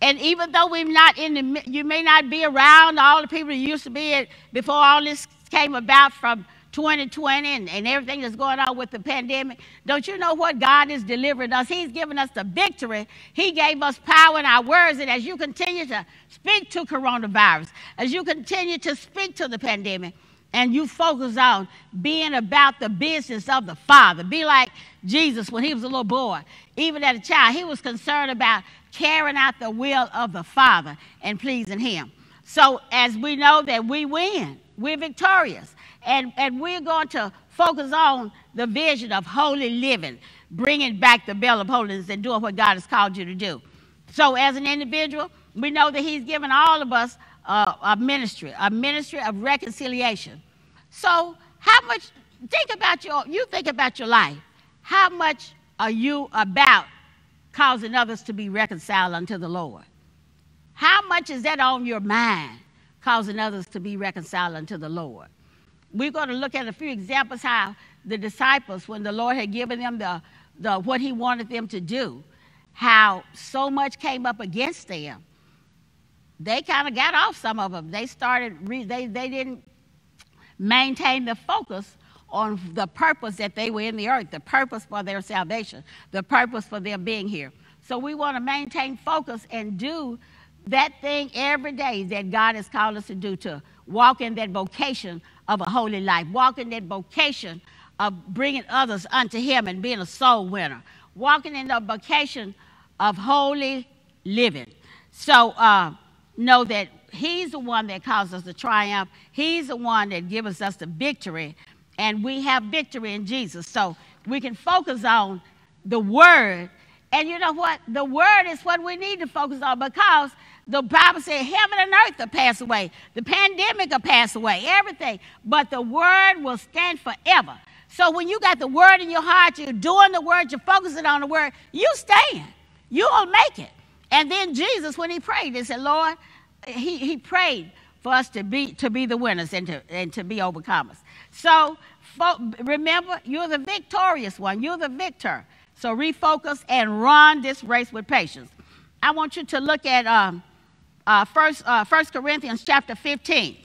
And even though we're not in the, you may not be around all the people you used to be before all this came about from 2020 and, and everything that's going on with the pandemic. Don't you know what God is delivering us? He's given us the victory. He gave us power in our words. And as you continue to speak to coronavirus, as you continue to speak to the pandemic, and you focus on being about the business of the Father. Be like Jesus when he was a little boy. Even as a child, he was concerned about carrying out the will of the Father and pleasing him. So as we know that we win, we're victorious. And, and we're going to focus on the vision of holy living, bringing back the bell of holiness and doing what God has called you to do. So, as an individual, we know that He's given all of us uh, a ministry, a ministry of reconciliation. So, how much, think about your, you think about your life. How much are you about causing others to be reconciled unto the Lord? How much is that on your mind? causing others to be reconciled unto the Lord. We're going to look at a few examples how the disciples, when the Lord had given them the, the what he wanted them to do, how so much came up against them. They kind of got off some of them. They started, they, they didn't maintain the focus on the purpose that they were in the earth, the purpose for their salvation, the purpose for them being here. So we want to maintain focus and do that thing every day that God has called us to do to walk in that vocation of a holy life, walk in that vocation of bringing others unto Him and being a soul winner, walking in the vocation of holy living. So uh, know that He's the one that causes us to triumph. He's the one that gives us the victory, and we have victory in Jesus. So we can focus on the Word. And you know what? The Word is what we need to focus on because the Bible said heaven and earth will pass away. The pandemic will pass away, everything. But the word will stand forever. So when you got the word in your heart, you're doing the word, you're focusing on the word, you stand. You'll make it. And then Jesus, when he prayed, he said, Lord, he, he prayed for us to be, to be the winners and to, and to be overcomers. So remember, you're the victorious one. You're the victor. So refocus and run this race with patience. I want you to look at um, uh, first, uh, 1 Corinthians chapter 15.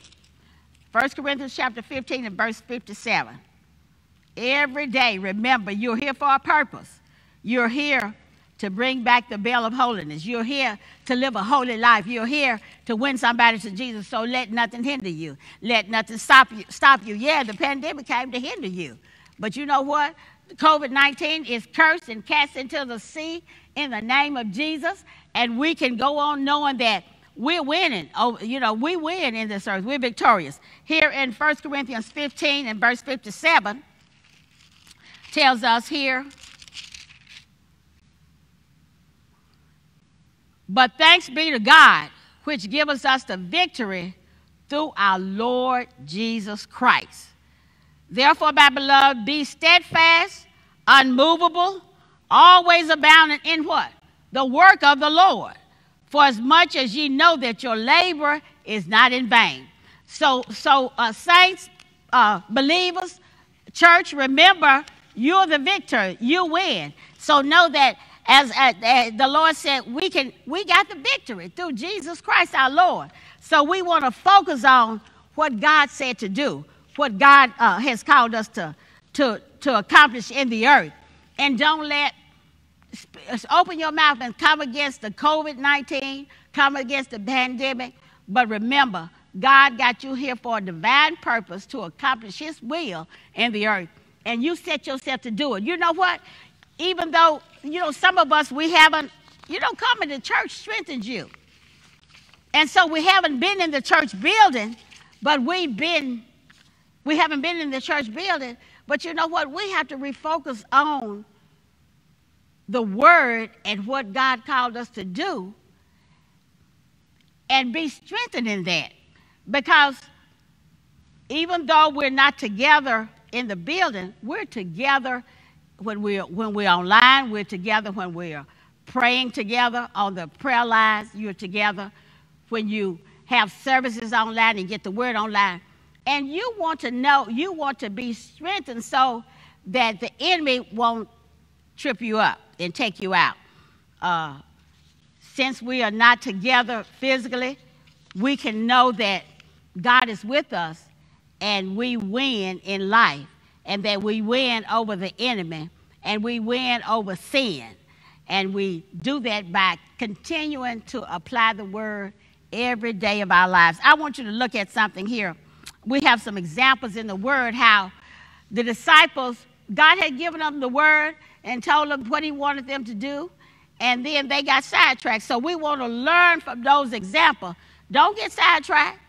1 Corinthians chapter 15 and verse 57. Every day, remember, you're here for a purpose. You're here to bring back the bell of holiness. You're here to live a holy life. You're here to win somebody to Jesus. So let nothing hinder you. Let nothing stop you. Stop you. Yeah, the pandemic came to hinder you. But you know what? COVID 19 is cursed and cast into the sea in the name of Jesus. And we can go on knowing that we're winning. Oh, you know, we win in this earth. We're victorious. Here in 1 Corinthians 15 and verse 57 tells us here. But thanks be to God, which giveth us the victory through our Lord Jesus Christ. Therefore, my beloved, be steadfast, unmovable, always abounding in what? The work of the Lord for as much as ye know that your labor is not in vain. So, so uh, saints, uh, believers, church, remember you're the victor. You win. So know that as, uh, uh, the Lord said, we can we got the victory through Jesus Christ our Lord. So we want to focus on what God said to do, what God uh, has called us to, to, to accomplish in the earth. And don't let open your mouth and come against the COVID 19, come against the pandemic. But remember, God got you here for a divine purpose to accomplish His will in the earth, and you set yourself to do it. You know what? Even though, you know, some of us, we haven't, you know, coming to church strengthens you. And so we haven't been in the church building, but we've been, we haven't been in the church building, but you know what? We have to refocus on the word and what God called us to do and be strengthened in that. Because even though we're not together in the building, we're together when we're, when we're online, we're together when we're praying together on the prayer lines, you're together when you have services online and get the word online. And you want to know, you want to be strengthened so that the enemy won't trip you up and take you out. Uh, since we are not together physically, we can know that God is with us and we win in life, and that we win over the enemy and we win over sin. And we do that by continuing to apply the word every day of our lives. I want you to look at something here. We have some examples in the word how the disciples, God had given them the word and told them what he wanted them to do, and then they got sidetracked. So we want to learn from those examples. Don't get sidetracked.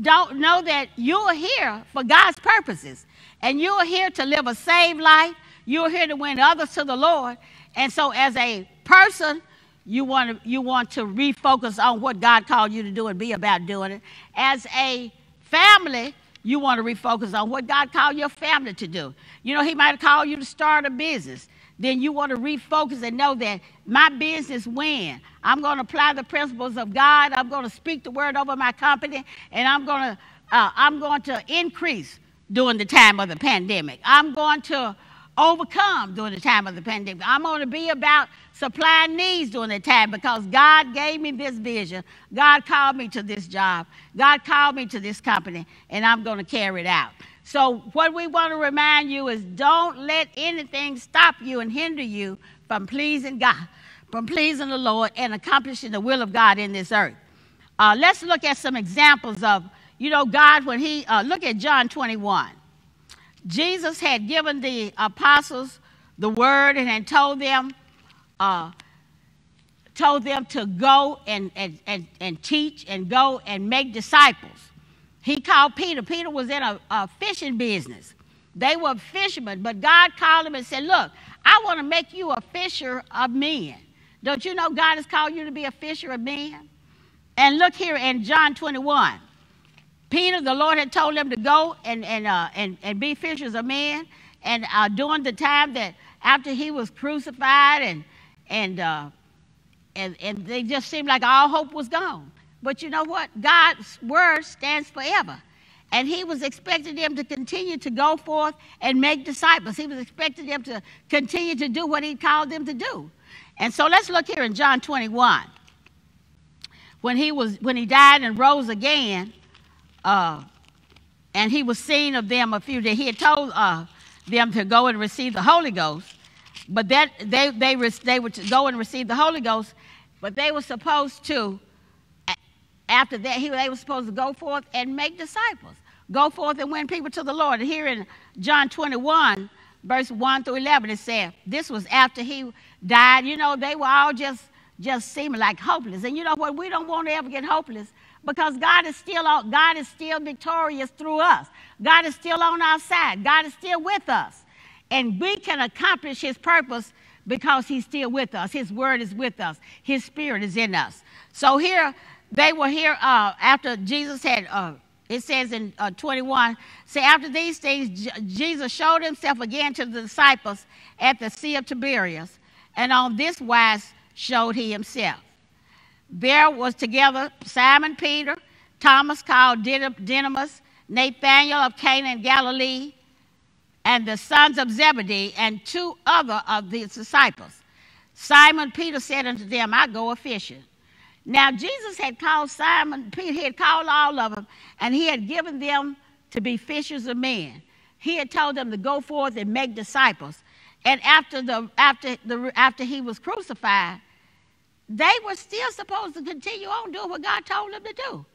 Don't know that you're here for God's purposes, and you're here to live a saved life. You're here to win others to the Lord. And so, as a person, you want to you want to refocus on what God called you to do and be about doing it. As a family, you want to refocus on what God called your family to do. You know, He might called you to start a business. Then you want to refocus and know that my business win. I'm going to apply the principles of God. I'm going to speak the word over my company, and I'm going to uh, I'm going to increase during the time of the pandemic. I'm going to overcome during the time of the pandemic. I'm going to be about supplying needs during the time because God gave me this vision. God called me to this job. God called me to this company, and I'm going to carry it out. So, what we want to remind you is don't let anything stop you and hinder you from pleasing God, from pleasing the Lord, and accomplishing the will of God in this earth. Uh, let's look at some examples of, you know, God when He, uh, look at John 21. Jesus had given the apostles the word and had told them, uh, told them to go and, and, and, and teach and go and make disciples. He called Peter. Peter was in a, a fishing business. They were fishermen, but God called him and said, Look, I want to make you a fisher of men. Don't you know God has called you to be a fisher of men? And look here in John 21. Peter, the Lord had told him to go and, and, uh, and, and be fishers of men. And uh, during the time that after he was crucified and, and, uh, and, and they just seemed like all hope was gone. But you know what? God's word stands forever. And he was expecting them to continue to go forth and make disciples. He was expecting them to continue to do what he called them to do. And so let's look here in John 21. When he, was, when he died and rose again, uh, and he was seen of them a few days. He had told uh, them to go and receive the Holy Ghost, but that they, they, they were to go and receive the Holy Ghost, but they were supposed to, after that, he, they were supposed to go forth and make disciples, go forth and win people to the Lord. And here in John 21, verse 1 through 11, it said, this was after he died. You know, they were all just, just seeming like hopeless. And you know what? We don't want to ever get hopeless because God is still God is still victorious through us. God is still on our side. God is still with us. And we can accomplish his purpose because he's still with us. His word is with us. His spirit is in us. So here they were here uh, after Jesus had uh, it says in uh, 21 say after these things J- jesus showed himself again to the disciples at the sea of tiberias and on this wise showed he himself there was together Simon Peter, Thomas called Didymus, Nathanael of Cana in Galilee, and the sons of Zebedee, and two other of his disciples. Simon Peter said unto them, I go a fishing. Now Jesus had called Simon Peter, he had called all of them, and he had given them to be fishers of men. He had told them to go forth and make disciples. And after, the, after, the, after he was crucified, they were still supposed to continue on doing what God told them to do.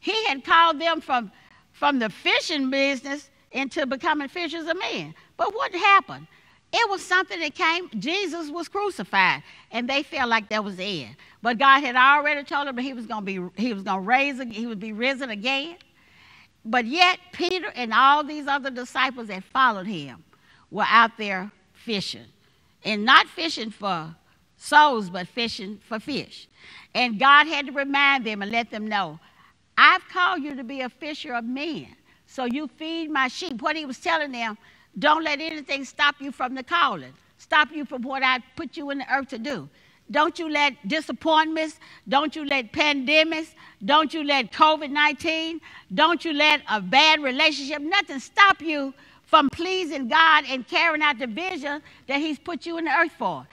He had called them from, from the fishing business into becoming fishers of men. But what happened? It was something that came, Jesus was crucified, and they felt like that was the end. But God had already told them he was going to be, he was going to raise, he would be risen again. But yet, Peter and all these other disciples that followed him were out there fishing. And not fishing for souls, but fishing for fish. And God had to remind them and let them know, I've called you to be a fisher of men. So you feed my sheep. What he was telling them, don't let anything stop you from the calling, stop you from what I put you in the earth to do. Don't you let disappointments, don't you let pandemics, don't you let COVID 19, don't you let a bad relationship, nothing stop you from pleasing God and carrying out the vision that He's put you in the earth for.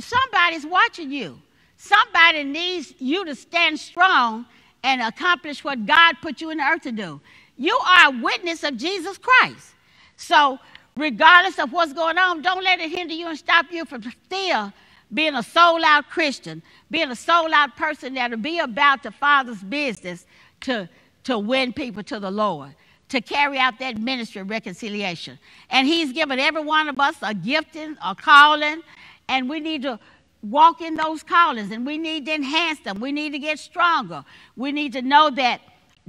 Somebody's watching you. Somebody needs you to stand strong and accomplish what God put you in the earth to do. You are a witness of Jesus Christ. So, regardless of what's going on, don't let it hinder you and stop you from still being a sold out Christian, being a sold out person that'll be about the Father's business to, to win people to the Lord, to carry out that ministry of reconciliation. And He's given every one of us a gifting, a calling, and we need to walk in those callings and we need to enhance them. We need to get stronger. We need to know that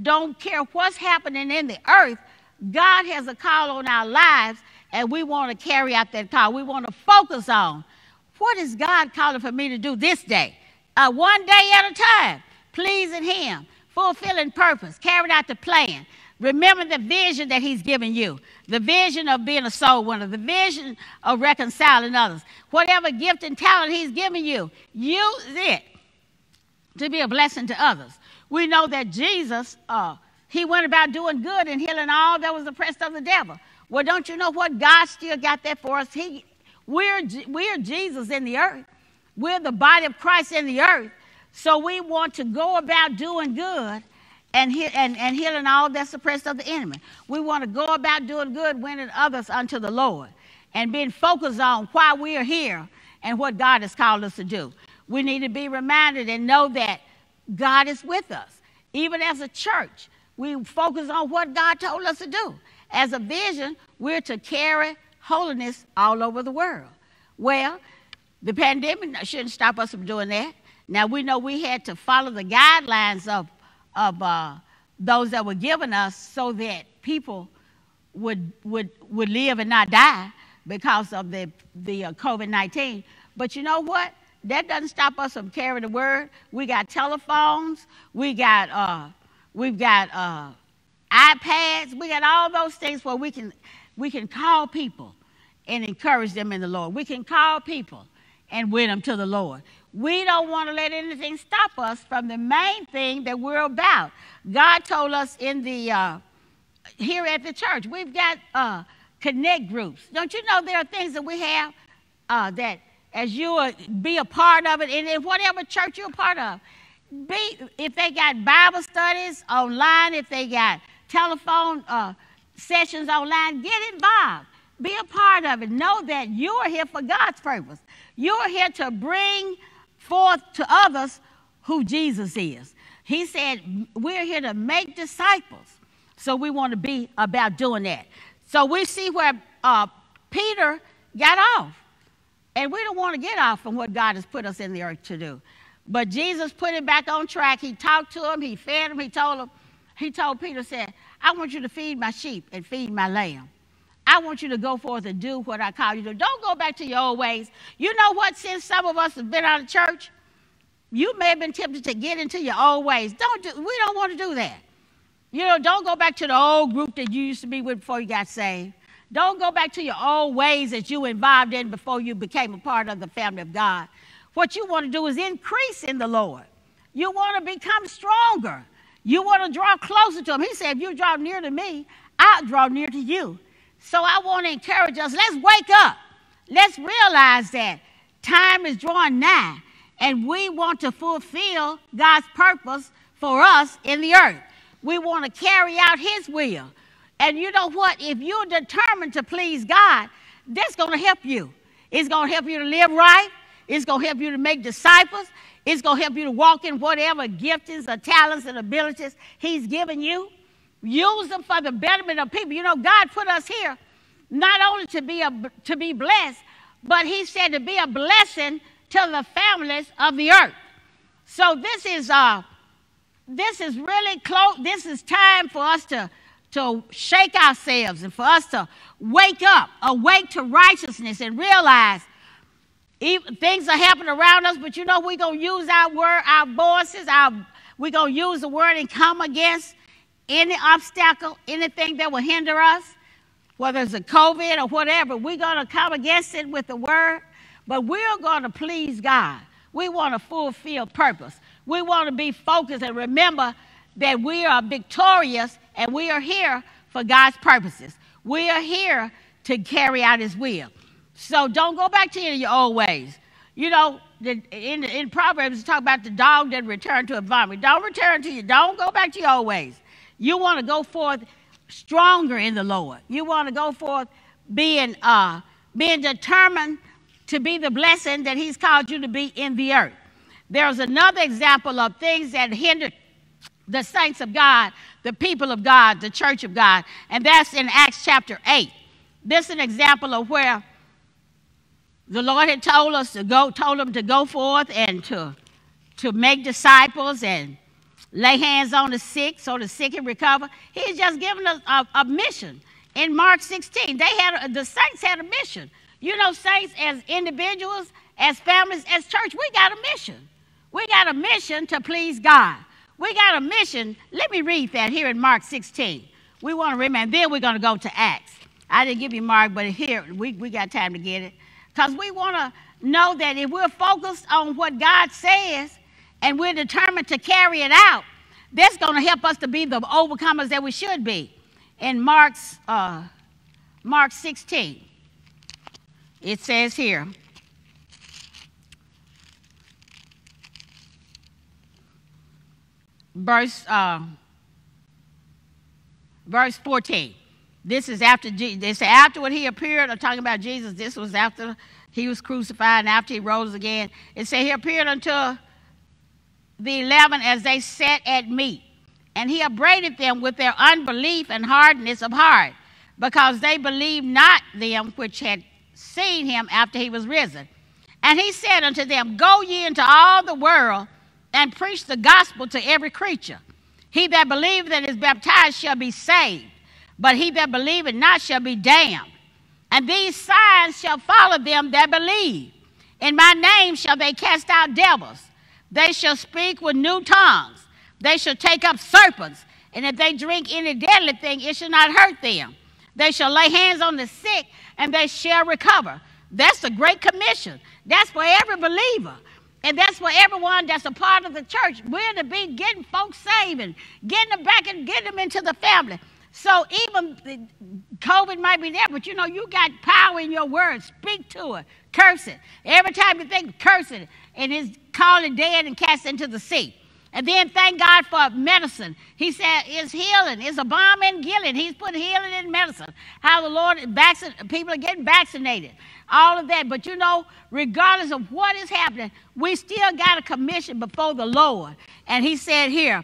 don't care what's happening in the earth, God has a call on our lives, and we want to carry out that call. We want to focus on what is God calling for me to do this day? Uh, one day at a time, pleasing Him, fulfilling purpose, carrying out the plan. Remember the vision that He's given you the vision of being a soul winner, the vision of reconciling others. Whatever gift and talent He's given you, use it to be a blessing to others. We know that Jesus, uh, He went about doing good and healing all that was oppressed of the devil. Well, don't you know what? God still got that for us. He, we're, we're Jesus in the earth. We're the body of Christ in the earth. So we want to go about doing good and, and, and healing all that's oppressed of the enemy. We want to go about doing good, winning others unto the Lord, and being focused on why we are here and what God has called us to do. We need to be reminded and know that God is with us. Even as a church, we focus on what God told us to do. As a vision, we're to carry holiness all over the world. Well, the pandemic shouldn't stop us from doing that. Now, we know we had to follow the guidelines of, of uh, those that were given us so that people would, would, would live and not die because of the, the uh, COVID 19. But you know what? That doesn't stop us from carrying the word. We got telephones, we got, uh, we've got uh, iPads, we got all those things where we can we can call people and encourage them in the Lord. We can call people and win them to the Lord. We don't want to let anything stop us from the main thing that we're about. God told us in the uh, here at the church, we've got uh, connect groups. Don't you know there are things that we have uh, that as you uh, be a part of it, and in whatever church you're a part of, be if they got Bible studies online, if they got telephone uh, sessions online, get involved. Be a part of it. Know that you are here for God's purpose. You are here to bring forth to others who Jesus is. He said, We're here to make disciples. So we want to be about doing that. So we see where uh, Peter got off. And we don't want to get off from what God has put us in the earth to do. But Jesus put him back on track. He talked to him, he fed him, he told him, he told Peter, said, I want you to feed my sheep and feed my lamb. I want you to go forth and do what I call you to. Don't go back to your old ways. You know what? Since some of us have been out of church, you may have been tempted to get into your old ways. Don't do, we don't want to do that. You know, don't go back to the old group that you used to be with before you got saved. Don't go back to your old ways that you involved in before you became a part of the family of God. What you want to do is increase in the Lord. You want to become stronger. You want to draw closer to Him. He said, if you draw near to me, I'll draw near to you. So I want to encourage us let's wake up. Let's realize that time is drawing nigh, and we want to fulfill God's purpose for us in the earth. We want to carry out His will. And you know what? If you're determined to please God, that's going to help you. It's going to help you to live right. It's going to help you to make disciples. It's going to help you to walk in whatever giftings or talents and abilities He's given you. Use them for the betterment of people. You know, God put us here not only to be, a, to be blessed, but He said to be a blessing to the families of the earth. So this is uh, this is really close. This is time for us to to shake ourselves and for us to wake up, awake to righteousness, and realize even, things are happening around us. But you know, we're gonna use our word, our voices, our we're gonna use the word and come against any obstacle, anything that will hinder us, whether it's a COVID or whatever. We're gonna come against it with the word, but we're gonna please God. We want to fulfill purpose. We want to be focused and remember that we are victorious and we are here for God's purposes. We are here to carry out His will. So don't go back to any of your old ways. You know, in, in Proverbs, talk about the dog that returned to a vomit. Don't return to you. Don't go back to your old ways. You want to go forth stronger in the Lord. You want to go forth being uh, being determined to be the blessing that He's called you to be in the earth. There's another example of things that hinder the saints of God, the people of God, the church of God, and that's in Acts chapter 8. This is an example of where the Lord had told us to go, told them to go forth and to, to make disciples and lay hands on the sick so the sick can recover. He's just given us a, a mission. In Mark 16, they had the saints had a mission. You know, saints, as individuals, as families, as church, we got a mission. We got a mission to please God. We got a mission. Let me read that here in Mark 16. We want to remember, then we're going to go to Acts. I didn't give you Mark, but here, we, we got time to get it. Because we want to know that if we're focused on what God says and we're determined to carry it out, that's going to help us to be the overcomers that we should be. In Mark's, uh, Mark 16, it says here, verse, uh, verse 14. This is after Jesus. They say after when he appeared, I'm talking about Jesus. This was after he was crucified and after he rose again. It said he appeared unto the eleven as they sat at meat. And he upbraided them with their unbelief and hardness of heart, because they believed not them which had seen him after he was risen. And he said unto them, Go ye into all the world and preach the gospel to every creature. He that believeth and is baptized shall be saved, but he that believeth not shall be damned. And these signs shall follow them that believe. In my name shall they cast out devils. They shall speak with new tongues. They shall take up serpents. And if they drink any deadly thing, it shall not hurt them. They shall lay hands on the sick, and they shall recover. That's the Great Commission. That's for every believer. And that's for everyone that's a part of the church. We're to be getting folks saved and getting them back and getting them into the family. So even COVID might be there, but you know, you got power in your words. Speak to it, curse it. Every time you think, curse it, and it's call it dead and cast into the sea. And then thank God for medicine. He said it's healing. It's a balm in Gilead. He's put healing in medicine. How the Lord, vaccin- people are getting vaccinated. All of that. But you know, regardless of what is happening, we still got a commission before the Lord. And he said here,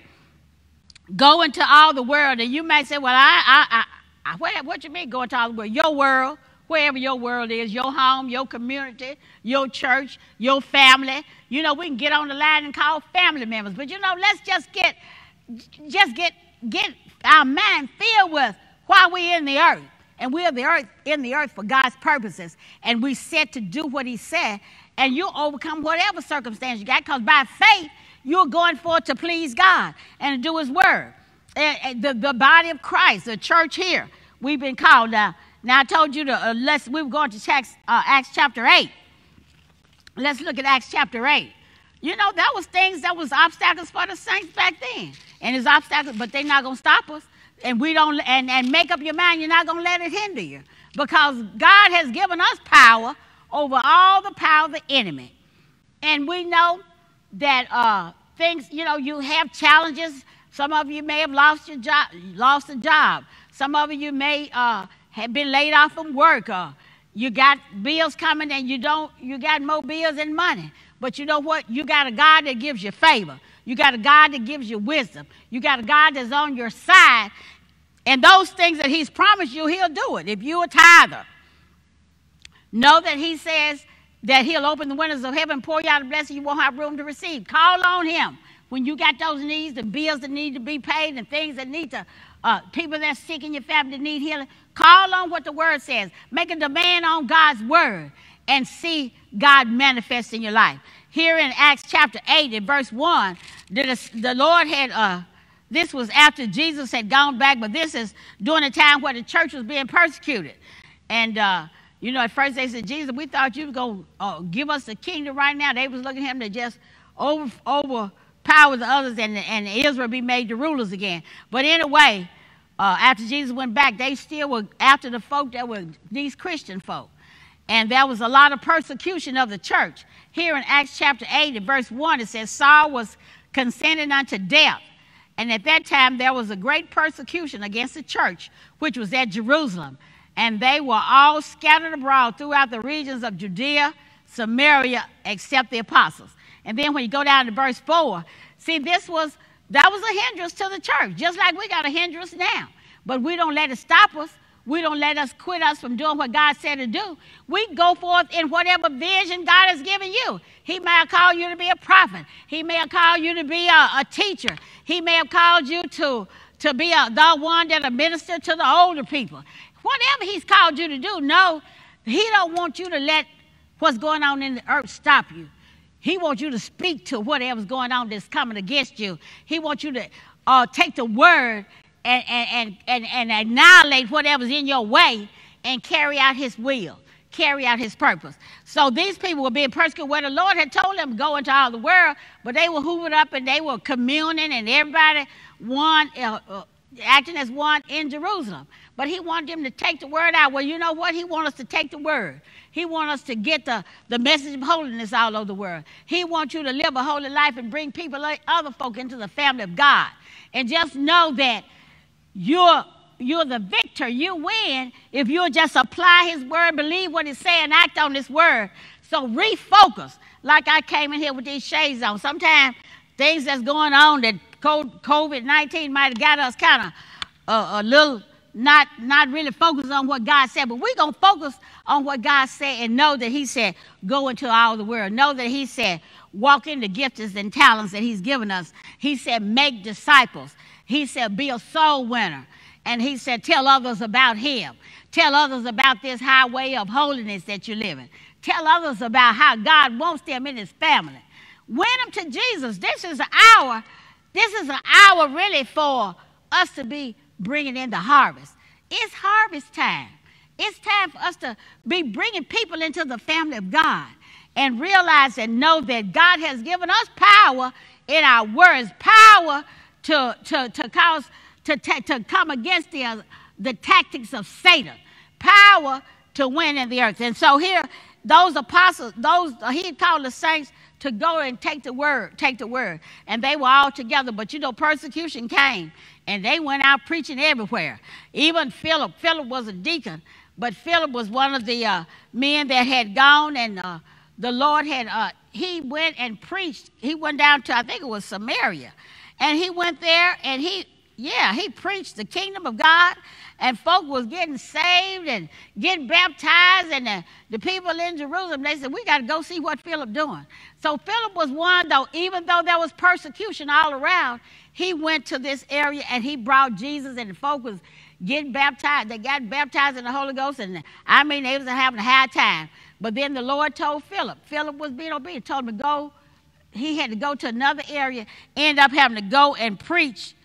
go into all the world. And you may say, well, I, I, I, what, what you mean go into all the world? Your world, wherever your world is, your home, your community, your church, your family. You know, we can get on the line and call family members, but you know, let's just get, just get, get our mind filled with why we're in the earth. And we're the earth in the earth for God's purposes. And we set to do what He said. And you'll overcome whatever circumstance you got, because by faith, you're going forth to please God and to do His word. And the, the body of Christ, the church here, we've been called now. Now I told you to uh, let's we were going to Acts, uh, Acts chapter eight. Let's look at Acts chapter 8. You know, that was things that was obstacles for the saints back then. And it's obstacles, but they're not gonna stop us. And we don't and, and make up your mind, you're not gonna let it hinder you. Because God has given us power over all the power of the enemy. And we know that uh, things, you know, you have challenges. Some of you may have lost your job, lost a job. Some of you may uh, have been laid off from work. Or you got bills coming and you don't you got more bills than money. But you know what? You got a god that gives you favor. You got a god that gives you wisdom. You got a god that's on your side. And those things that he's promised you he'll do it if you're a tither. Know that he says that he'll open the windows of heaven pour you out a blessing you won't have room to receive. Call on him when you got those needs and bills that need to be paid and things that need to uh, people that's sick in your family that need healing Call on what the word says. Make a demand on God's word and see God manifest in your life. Here in Acts chapter 8 and verse 1, the, the Lord had, uh, this was after Jesus had gone back, but this is during a time where the church was being persecuted. And, uh, you know, at first they said, Jesus, we thought you were going to uh, give us the kingdom right now. They was looking at him to just over, overpower the others and, and Israel be made the rulers again. But anyway, uh, after Jesus went back, they still were after the folk that were these Christian folk. And there was a lot of persecution of the church. Here in Acts chapter 8 and verse 1, it says, Saul was consenting unto death. And at that time, there was a great persecution against the church, which was at Jerusalem. And they were all scattered abroad throughout the regions of Judea, Samaria, except the apostles. And then when you go down to verse 4, see, this was that was a hindrance to the church, just like we got a hindrance now. But we don't let it stop us. We don't let us quit us from doing what God said to do. We go forth in whatever vision God has given you. He may have called you to be a prophet. He may have called you to be a, a teacher. He may have called you to, to be a, the one that a minister to the older people. Whatever he's called you to do, no, he don't want you to let what's going on in the earth stop you. He wants you to speak to whatever's going on that's coming against you. He wants you to uh, take the word and, and, and, and annihilate whatever's in your way and carry out his will, carry out his purpose. So these people were being persecuted where the Lord had told them go into all the world, but they were hoovered up and they were communing and everybody one, uh, uh, acting as one in Jerusalem. But he wanted them to take the word out. Well, you know what? He wants us to take the word. He wants us to get the, the message of holiness all over the world. He wants you to live a holy life and bring people, other folk, into the family of God. And just know that you're, you're the victor. You win if you'll just apply His word, believe what He's saying, act on His word. So refocus. Like I came in here with these shades on. Sometimes things that's going on that COVID 19 might have got us kind of a little not, not really focus on what God said, but we're going to focus on what God said and know that He said, go into all the world. Know that He said, walk in the gifts and talents that He's given us. He said, make disciples. He said, be a soul winner. And He said, tell others about Him. Tell others about this highway of holiness that you're living. Tell others about how God wants them in His family. Win them to Jesus. This is an hour. This is an hour really for us to be bringing in the harvest. It's harvest time. It's time for us to be bringing people into the family of God and realize and know that God has given us power in our words, power to, to, to cause, to, to come against the, uh, the tactics of Satan, power to win in the earth. And so here, those apostles, those he called the saints to go and take the word, take the word. And they were all together. But you know, persecution came and they went out preaching everywhere. Even Philip, Philip was a deacon, but Philip was one of the uh, men that had gone and uh, the Lord had, uh, he went and preached. He went down to, I think it was Samaria. And he went there and he, yeah, he preached the kingdom of God and folk was getting saved and getting baptized and the, the people in jerusalem they said we got to go see what philip doing so philip was one though even though there was persecution all around he went to this area and he brought jesus and the folk was getting baptized they got baptized in the holy ghost and i mean they was having a high time but then the lord told philip philip was being obedient told him to go he had to go to another area end up having to go and preach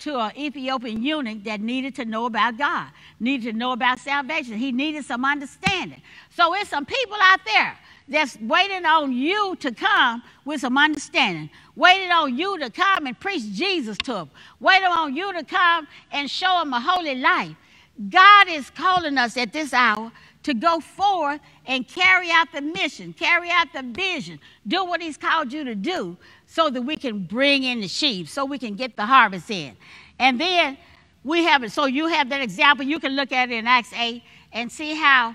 to an Ethiopian eunuch that needed to know about God, needed to know about salvation. He needed some understanding. So it's some people out there that's waiting on you to come with some understanding, waiting on you to come and preach Jesus to them, waiting on you to come and show them a holy life. God is calling us at this hour to go forth and carry out the mission, carry out the vision, do what He's called you to do so that we can bring in the sheep, so we can get the harvest in. And then we have it. So you have that example. You can look at it in Acts 8 and see how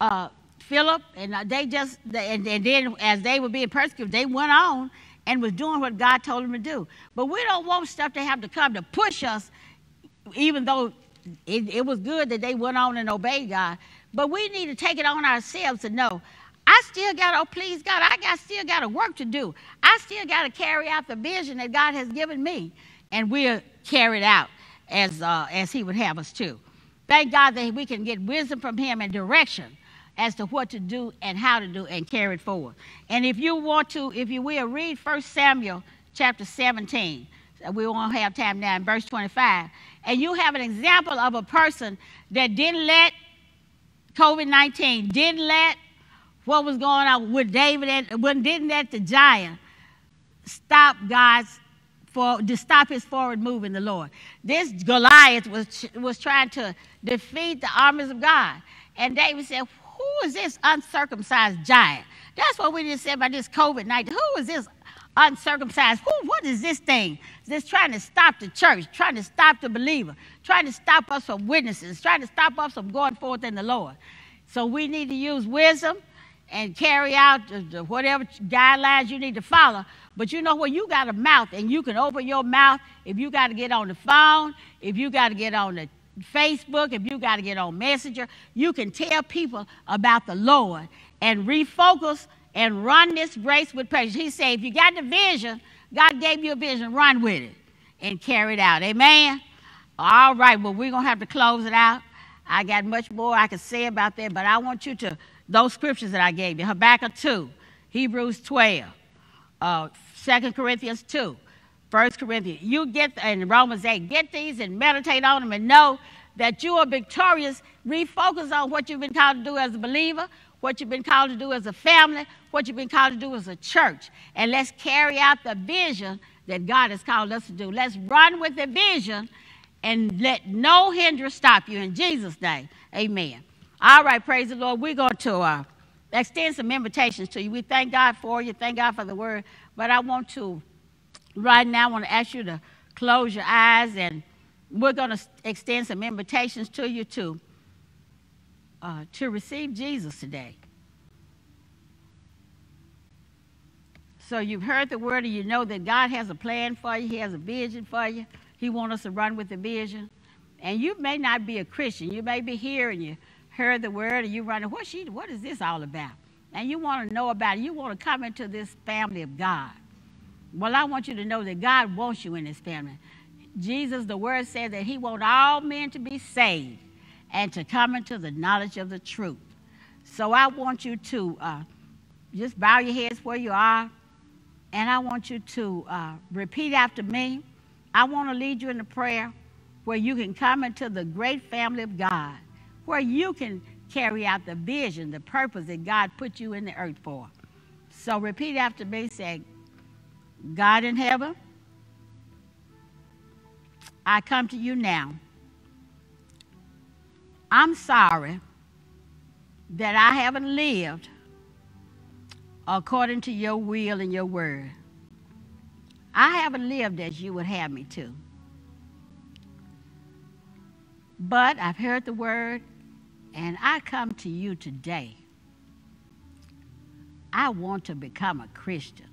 uh, Philip, and uh, they just, and, and then as they were being persecuted, they went on and was doing what God told them to do. But we don't want stuff to have to come to push us, even though it, it was good that they went on and obeyed God. But we need to take it on ourselves to know I still got to oh, please God. I got still got a work to do. I still got to carry out the vision that God has given me, and we'll carry it out as uh, as He would have us to. Thank God that we can get wisdom from Him and direction as to what to do and how to do and carry it forward. And if you want to, if you will, read 1 Samuel chapter 17. We won't have time now in verse 25. And you have an example of a person that didn't let COVID 19, didn't let what was going on with David and didn't let the giant stop God's for to stop his forward move in the Lord. This Goliath was was trying to defeat the armies of God. And David said, Who is this uncircumcised giant? That's what we just said about this COVID 19. Who is this uncircumcised? Who, what is this thing? This trying to stop the church, trying to stop the believer, trying to stop us from witnesses, trying to stop us from going forth in the Lord. So we need to use wisdom and carry out the, the whatever guidelines you need to follow. But you know what? You got a mouth and you can open your mouth if you got to get on the phone, if you got to get on the Facebook, if you got to get on Messenger, you can tell people about the Lord and refocus and run this race with patience. He said, if you got the vision, God gave you a vision, run with it and carry it out. Amen? All right, well, we're going to have to close it out. I got much more I can say about that, but I want you to those scriptures that I gave you Habakkuk 2, Hebrews 12, uh, 2 Corinthians 2, 1 Corinthians. You get, and Romans 8, get these and meditate on them and know that you are victorious. Refocus on what you've been called to do as a believer, what you've been called to do as a family, what you've been called to do as a church. And let's carry out the vision that God has called us to do. Let's run with the vision and let no hindrance stop you in Jesus' name. Amen. All right, praise the Lord. We're going to uh, extend some invitations to you. We thank God for you, thank God for the word. But I want to, right now, I want to ask you to close your eyes and we're going to extend some invitations to you to, uh, to receive Jesus today. So you've heard the word and you know that God has a plan for you. He has a vision for you. He wants us to run with the vision. And you may not be a Christian. You may be here and you heard the word and you're running, what, she, what is this all about? And you want to know about it. You want to come into this family of God. Well, I want you to know that God wants you in his family. Jesus, the word says that he wants all men to be saved and to come into the knowledge of the truth. So I want you to uh, just bow your heads where you are, and I want you to uh, repeat after me. I want to lead you in a prayer where you can come into the great family of God where you can carry out the vision, the purpose that God put you in the earth for. So repeat after me say, God in heaven, I come to you now. I'm sorry that I haven't lived according to your will and your word. I haven't lived as you would have me to. But I've heard the word and I come to you today. I want to become a Christian.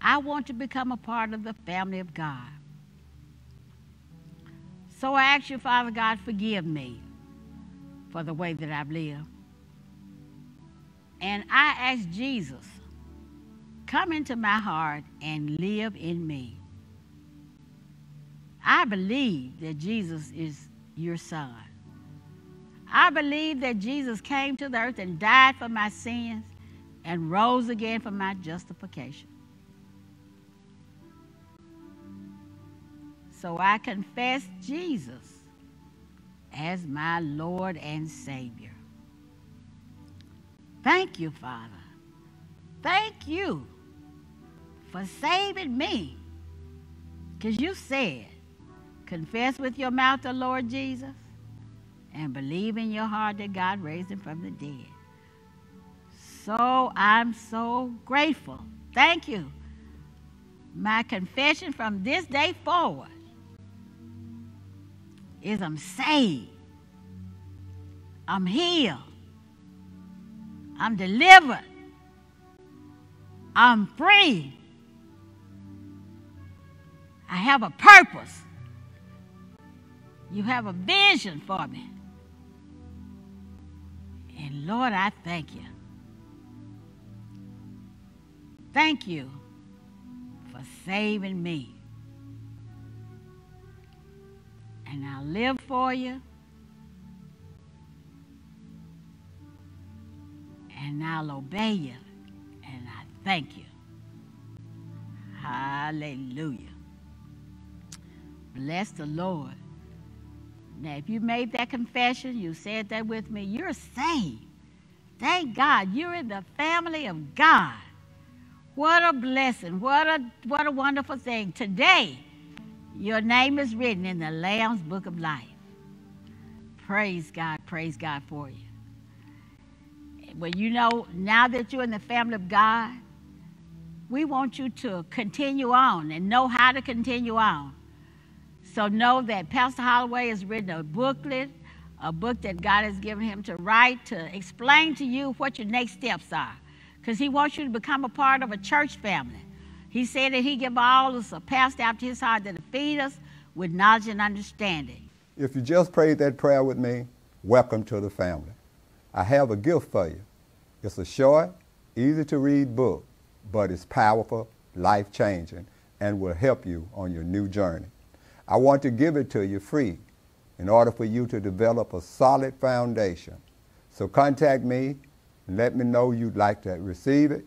I want to become a part of the family of God. So I ask you, Father God, forgive me for the way that I've lived. And I ask Jesus, come into my heart and live in me. I believe that Jesus is your son. I believe that Jesus came to the earth and died for my sins and rose again for my justification. So I confess Jesus as my Lord and Savior. Thank you, Father. Thank you for saving me. Because you said, confess with your mouth the Lord Jesus and believe in your heart that God raised him from the dead. So I'm so grateful. Thank you. My confession from this day forward is I'm saved. I'm healed. I'm delivered. I'm free. I have a purpose. You have a vision for me. And Lord, I thank you. Thank you for saving me. And I'll live for you. And I'll obey you. And I thank you. Hallelujah. Bless the Lord. Now, if you made that confession, you said that with me, you're saved. Thank God you're in the family of God. What a blessing. What a, what a wonderful thing. Today, your name is written in the Lamb's Book of Life. Praise God. Praise God for you. Well, you know, now that you're in the family of God, we want you to continue on and know how to continue on. So know that Pastor Holloway has written a booklet, a book that God has given him to write to explain to you what your next steps are. Because he wants you to become a part of a church family. He said that he give all of us a pastor after his heart that feed us with knowledge and understanding. If you just prayed that prayer with me, welcome to the family. I have a gift for you. It's a short, easy to read book, but it's powerful, life changing, and will help you on your new journey. I want to give it to you free in order for you to develop a solid foundation. So contact me and let me know you'd like to receive it.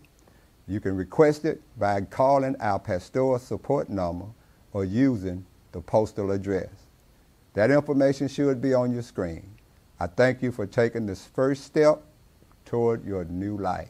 You can request it by calling our pastoral support number or using the postal address. That information should be on your screen. I thank you for taking this first step toward your new life.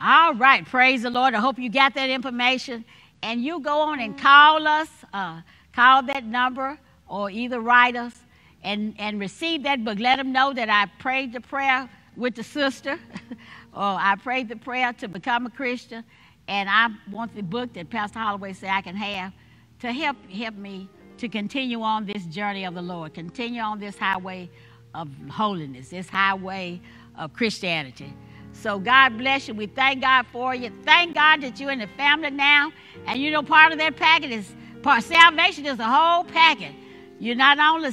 All right, praise the Lord. I hope you got that information. And you go on and call us. Uh, Call that number or either write us and, and receive that book. Let them know that I prayed the prayer with the sister or I prayed the prayer to become a Christian and I want the book that Pastor Holloway said I can have to help, help me to continue on this journey of the Lord, continue on this highway of holiness, this highway of Christianity. So God bless you. We thank God for you. Thank God that you're in the family now. And you know, part of that packet is Part salvation is a whole packet. You're not only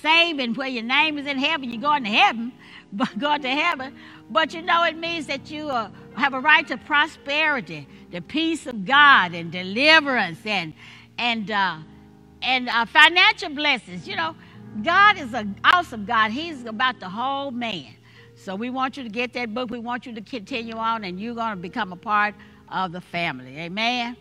saving where your name is in heaven, you're going to heaven, but going to heaven. But you know it means that you uh, have a right to prosperity, the peace of God, and deliverance, and and uh, and uh, financial blessings. You know, God is an awesome God. He's about the whole man. So we want you to get that book. We want you to continue on, and you're going to become a part of the family. Amen.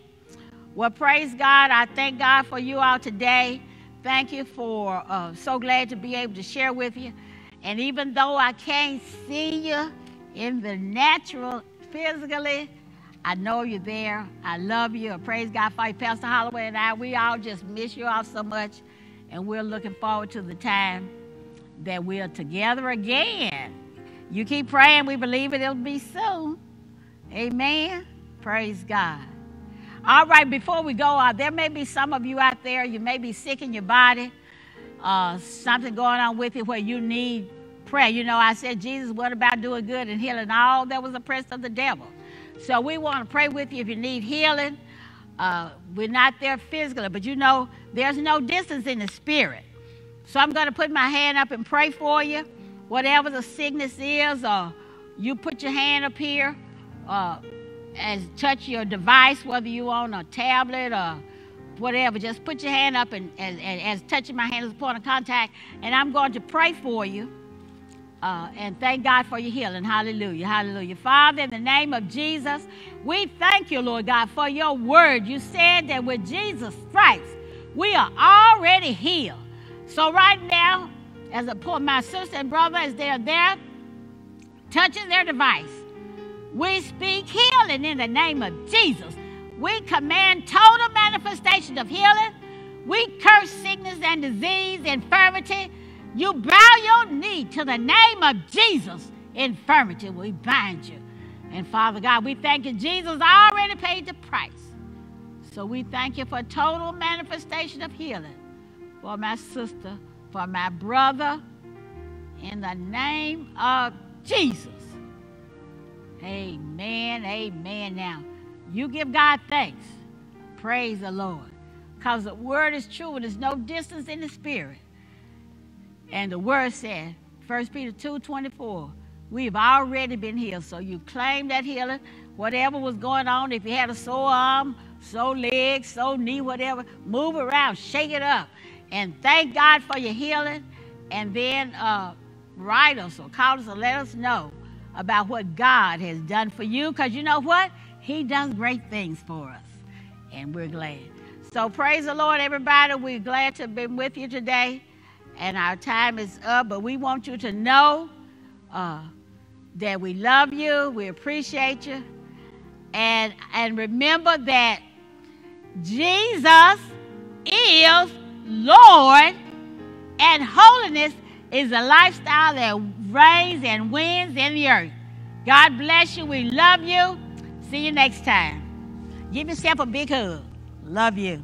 Well, praise God. I thank God for you all today. Thank you for, uh, so glad to be able to share with you. And even though I can't see you in the natural, physically, I know you're there. I love you. Praise God for you. Pastor Holloway and I, we all just miss you all so much. And we're looking forward to the time that we're together again. You keep praying. We believe it, it'll be soon. Amen. Praise God. All right, before we go, uh, there may be some of you out there, you may be sick in your body, uh, something going on with you where you need prayer. You know, I said, Jesus, what about doing good and healing all that was oppressed of the devil? So we want to pray with you if you need healing. Uh, we're not there physically, but you know, there's no distance in the spirit. So I'm going to put my hand up and pray for you. Whatever the sickness is, or you put your hand up here. Uh, as touch your device, whether you on a tablet or whatever, just put your hand up and, and, and as touching my hand as a point of contact, and I'm going to pray for you. Uh, and thank God for your healing. Hallelujah. Hallelujah. Father, in the name of Jesus, we thank you, Lord God, for your word. You said that with Jesus' stripes, we are already healed. So right now, as a poor my sister and brother, as they're there touching their device, we speak healing in the name of Jesus. We command total manifestation of healing. We curse sickness and disease, infirmity. You bow your knee to the name of Jesus. Infirmity, we bind you. And Father God, we thank you. Jesus already paid the price. So we thank you for total manifestation of healing for my sister, for my brother, In the name of Jesus. Amen. Amen. Now, you give God thanks. Praise the Lord. Because the word is true and there's no distance in the spirit. And the word said, 1 Peter 2 24, we've already been healed. So you claim that healing, whatever was going on, if you had a sore arm, sore leg, sore knee, whatever, move around, shake it up, and thank God for your healing. And then uh, write us or call us or let us know about what God has done for you. Because you know what? He does great things for us. And we're glad. So praise the Lord, everybody. We're glad to have been with you today. And our time is up, but we want you to know uh, that we love you, we appreciate you. And, and remember that Jesus is Lord, and holiness is a lifestyle that reigns and wins in the earth. God bless you. We love you. See you next time. Give yourself a big hug. Love you.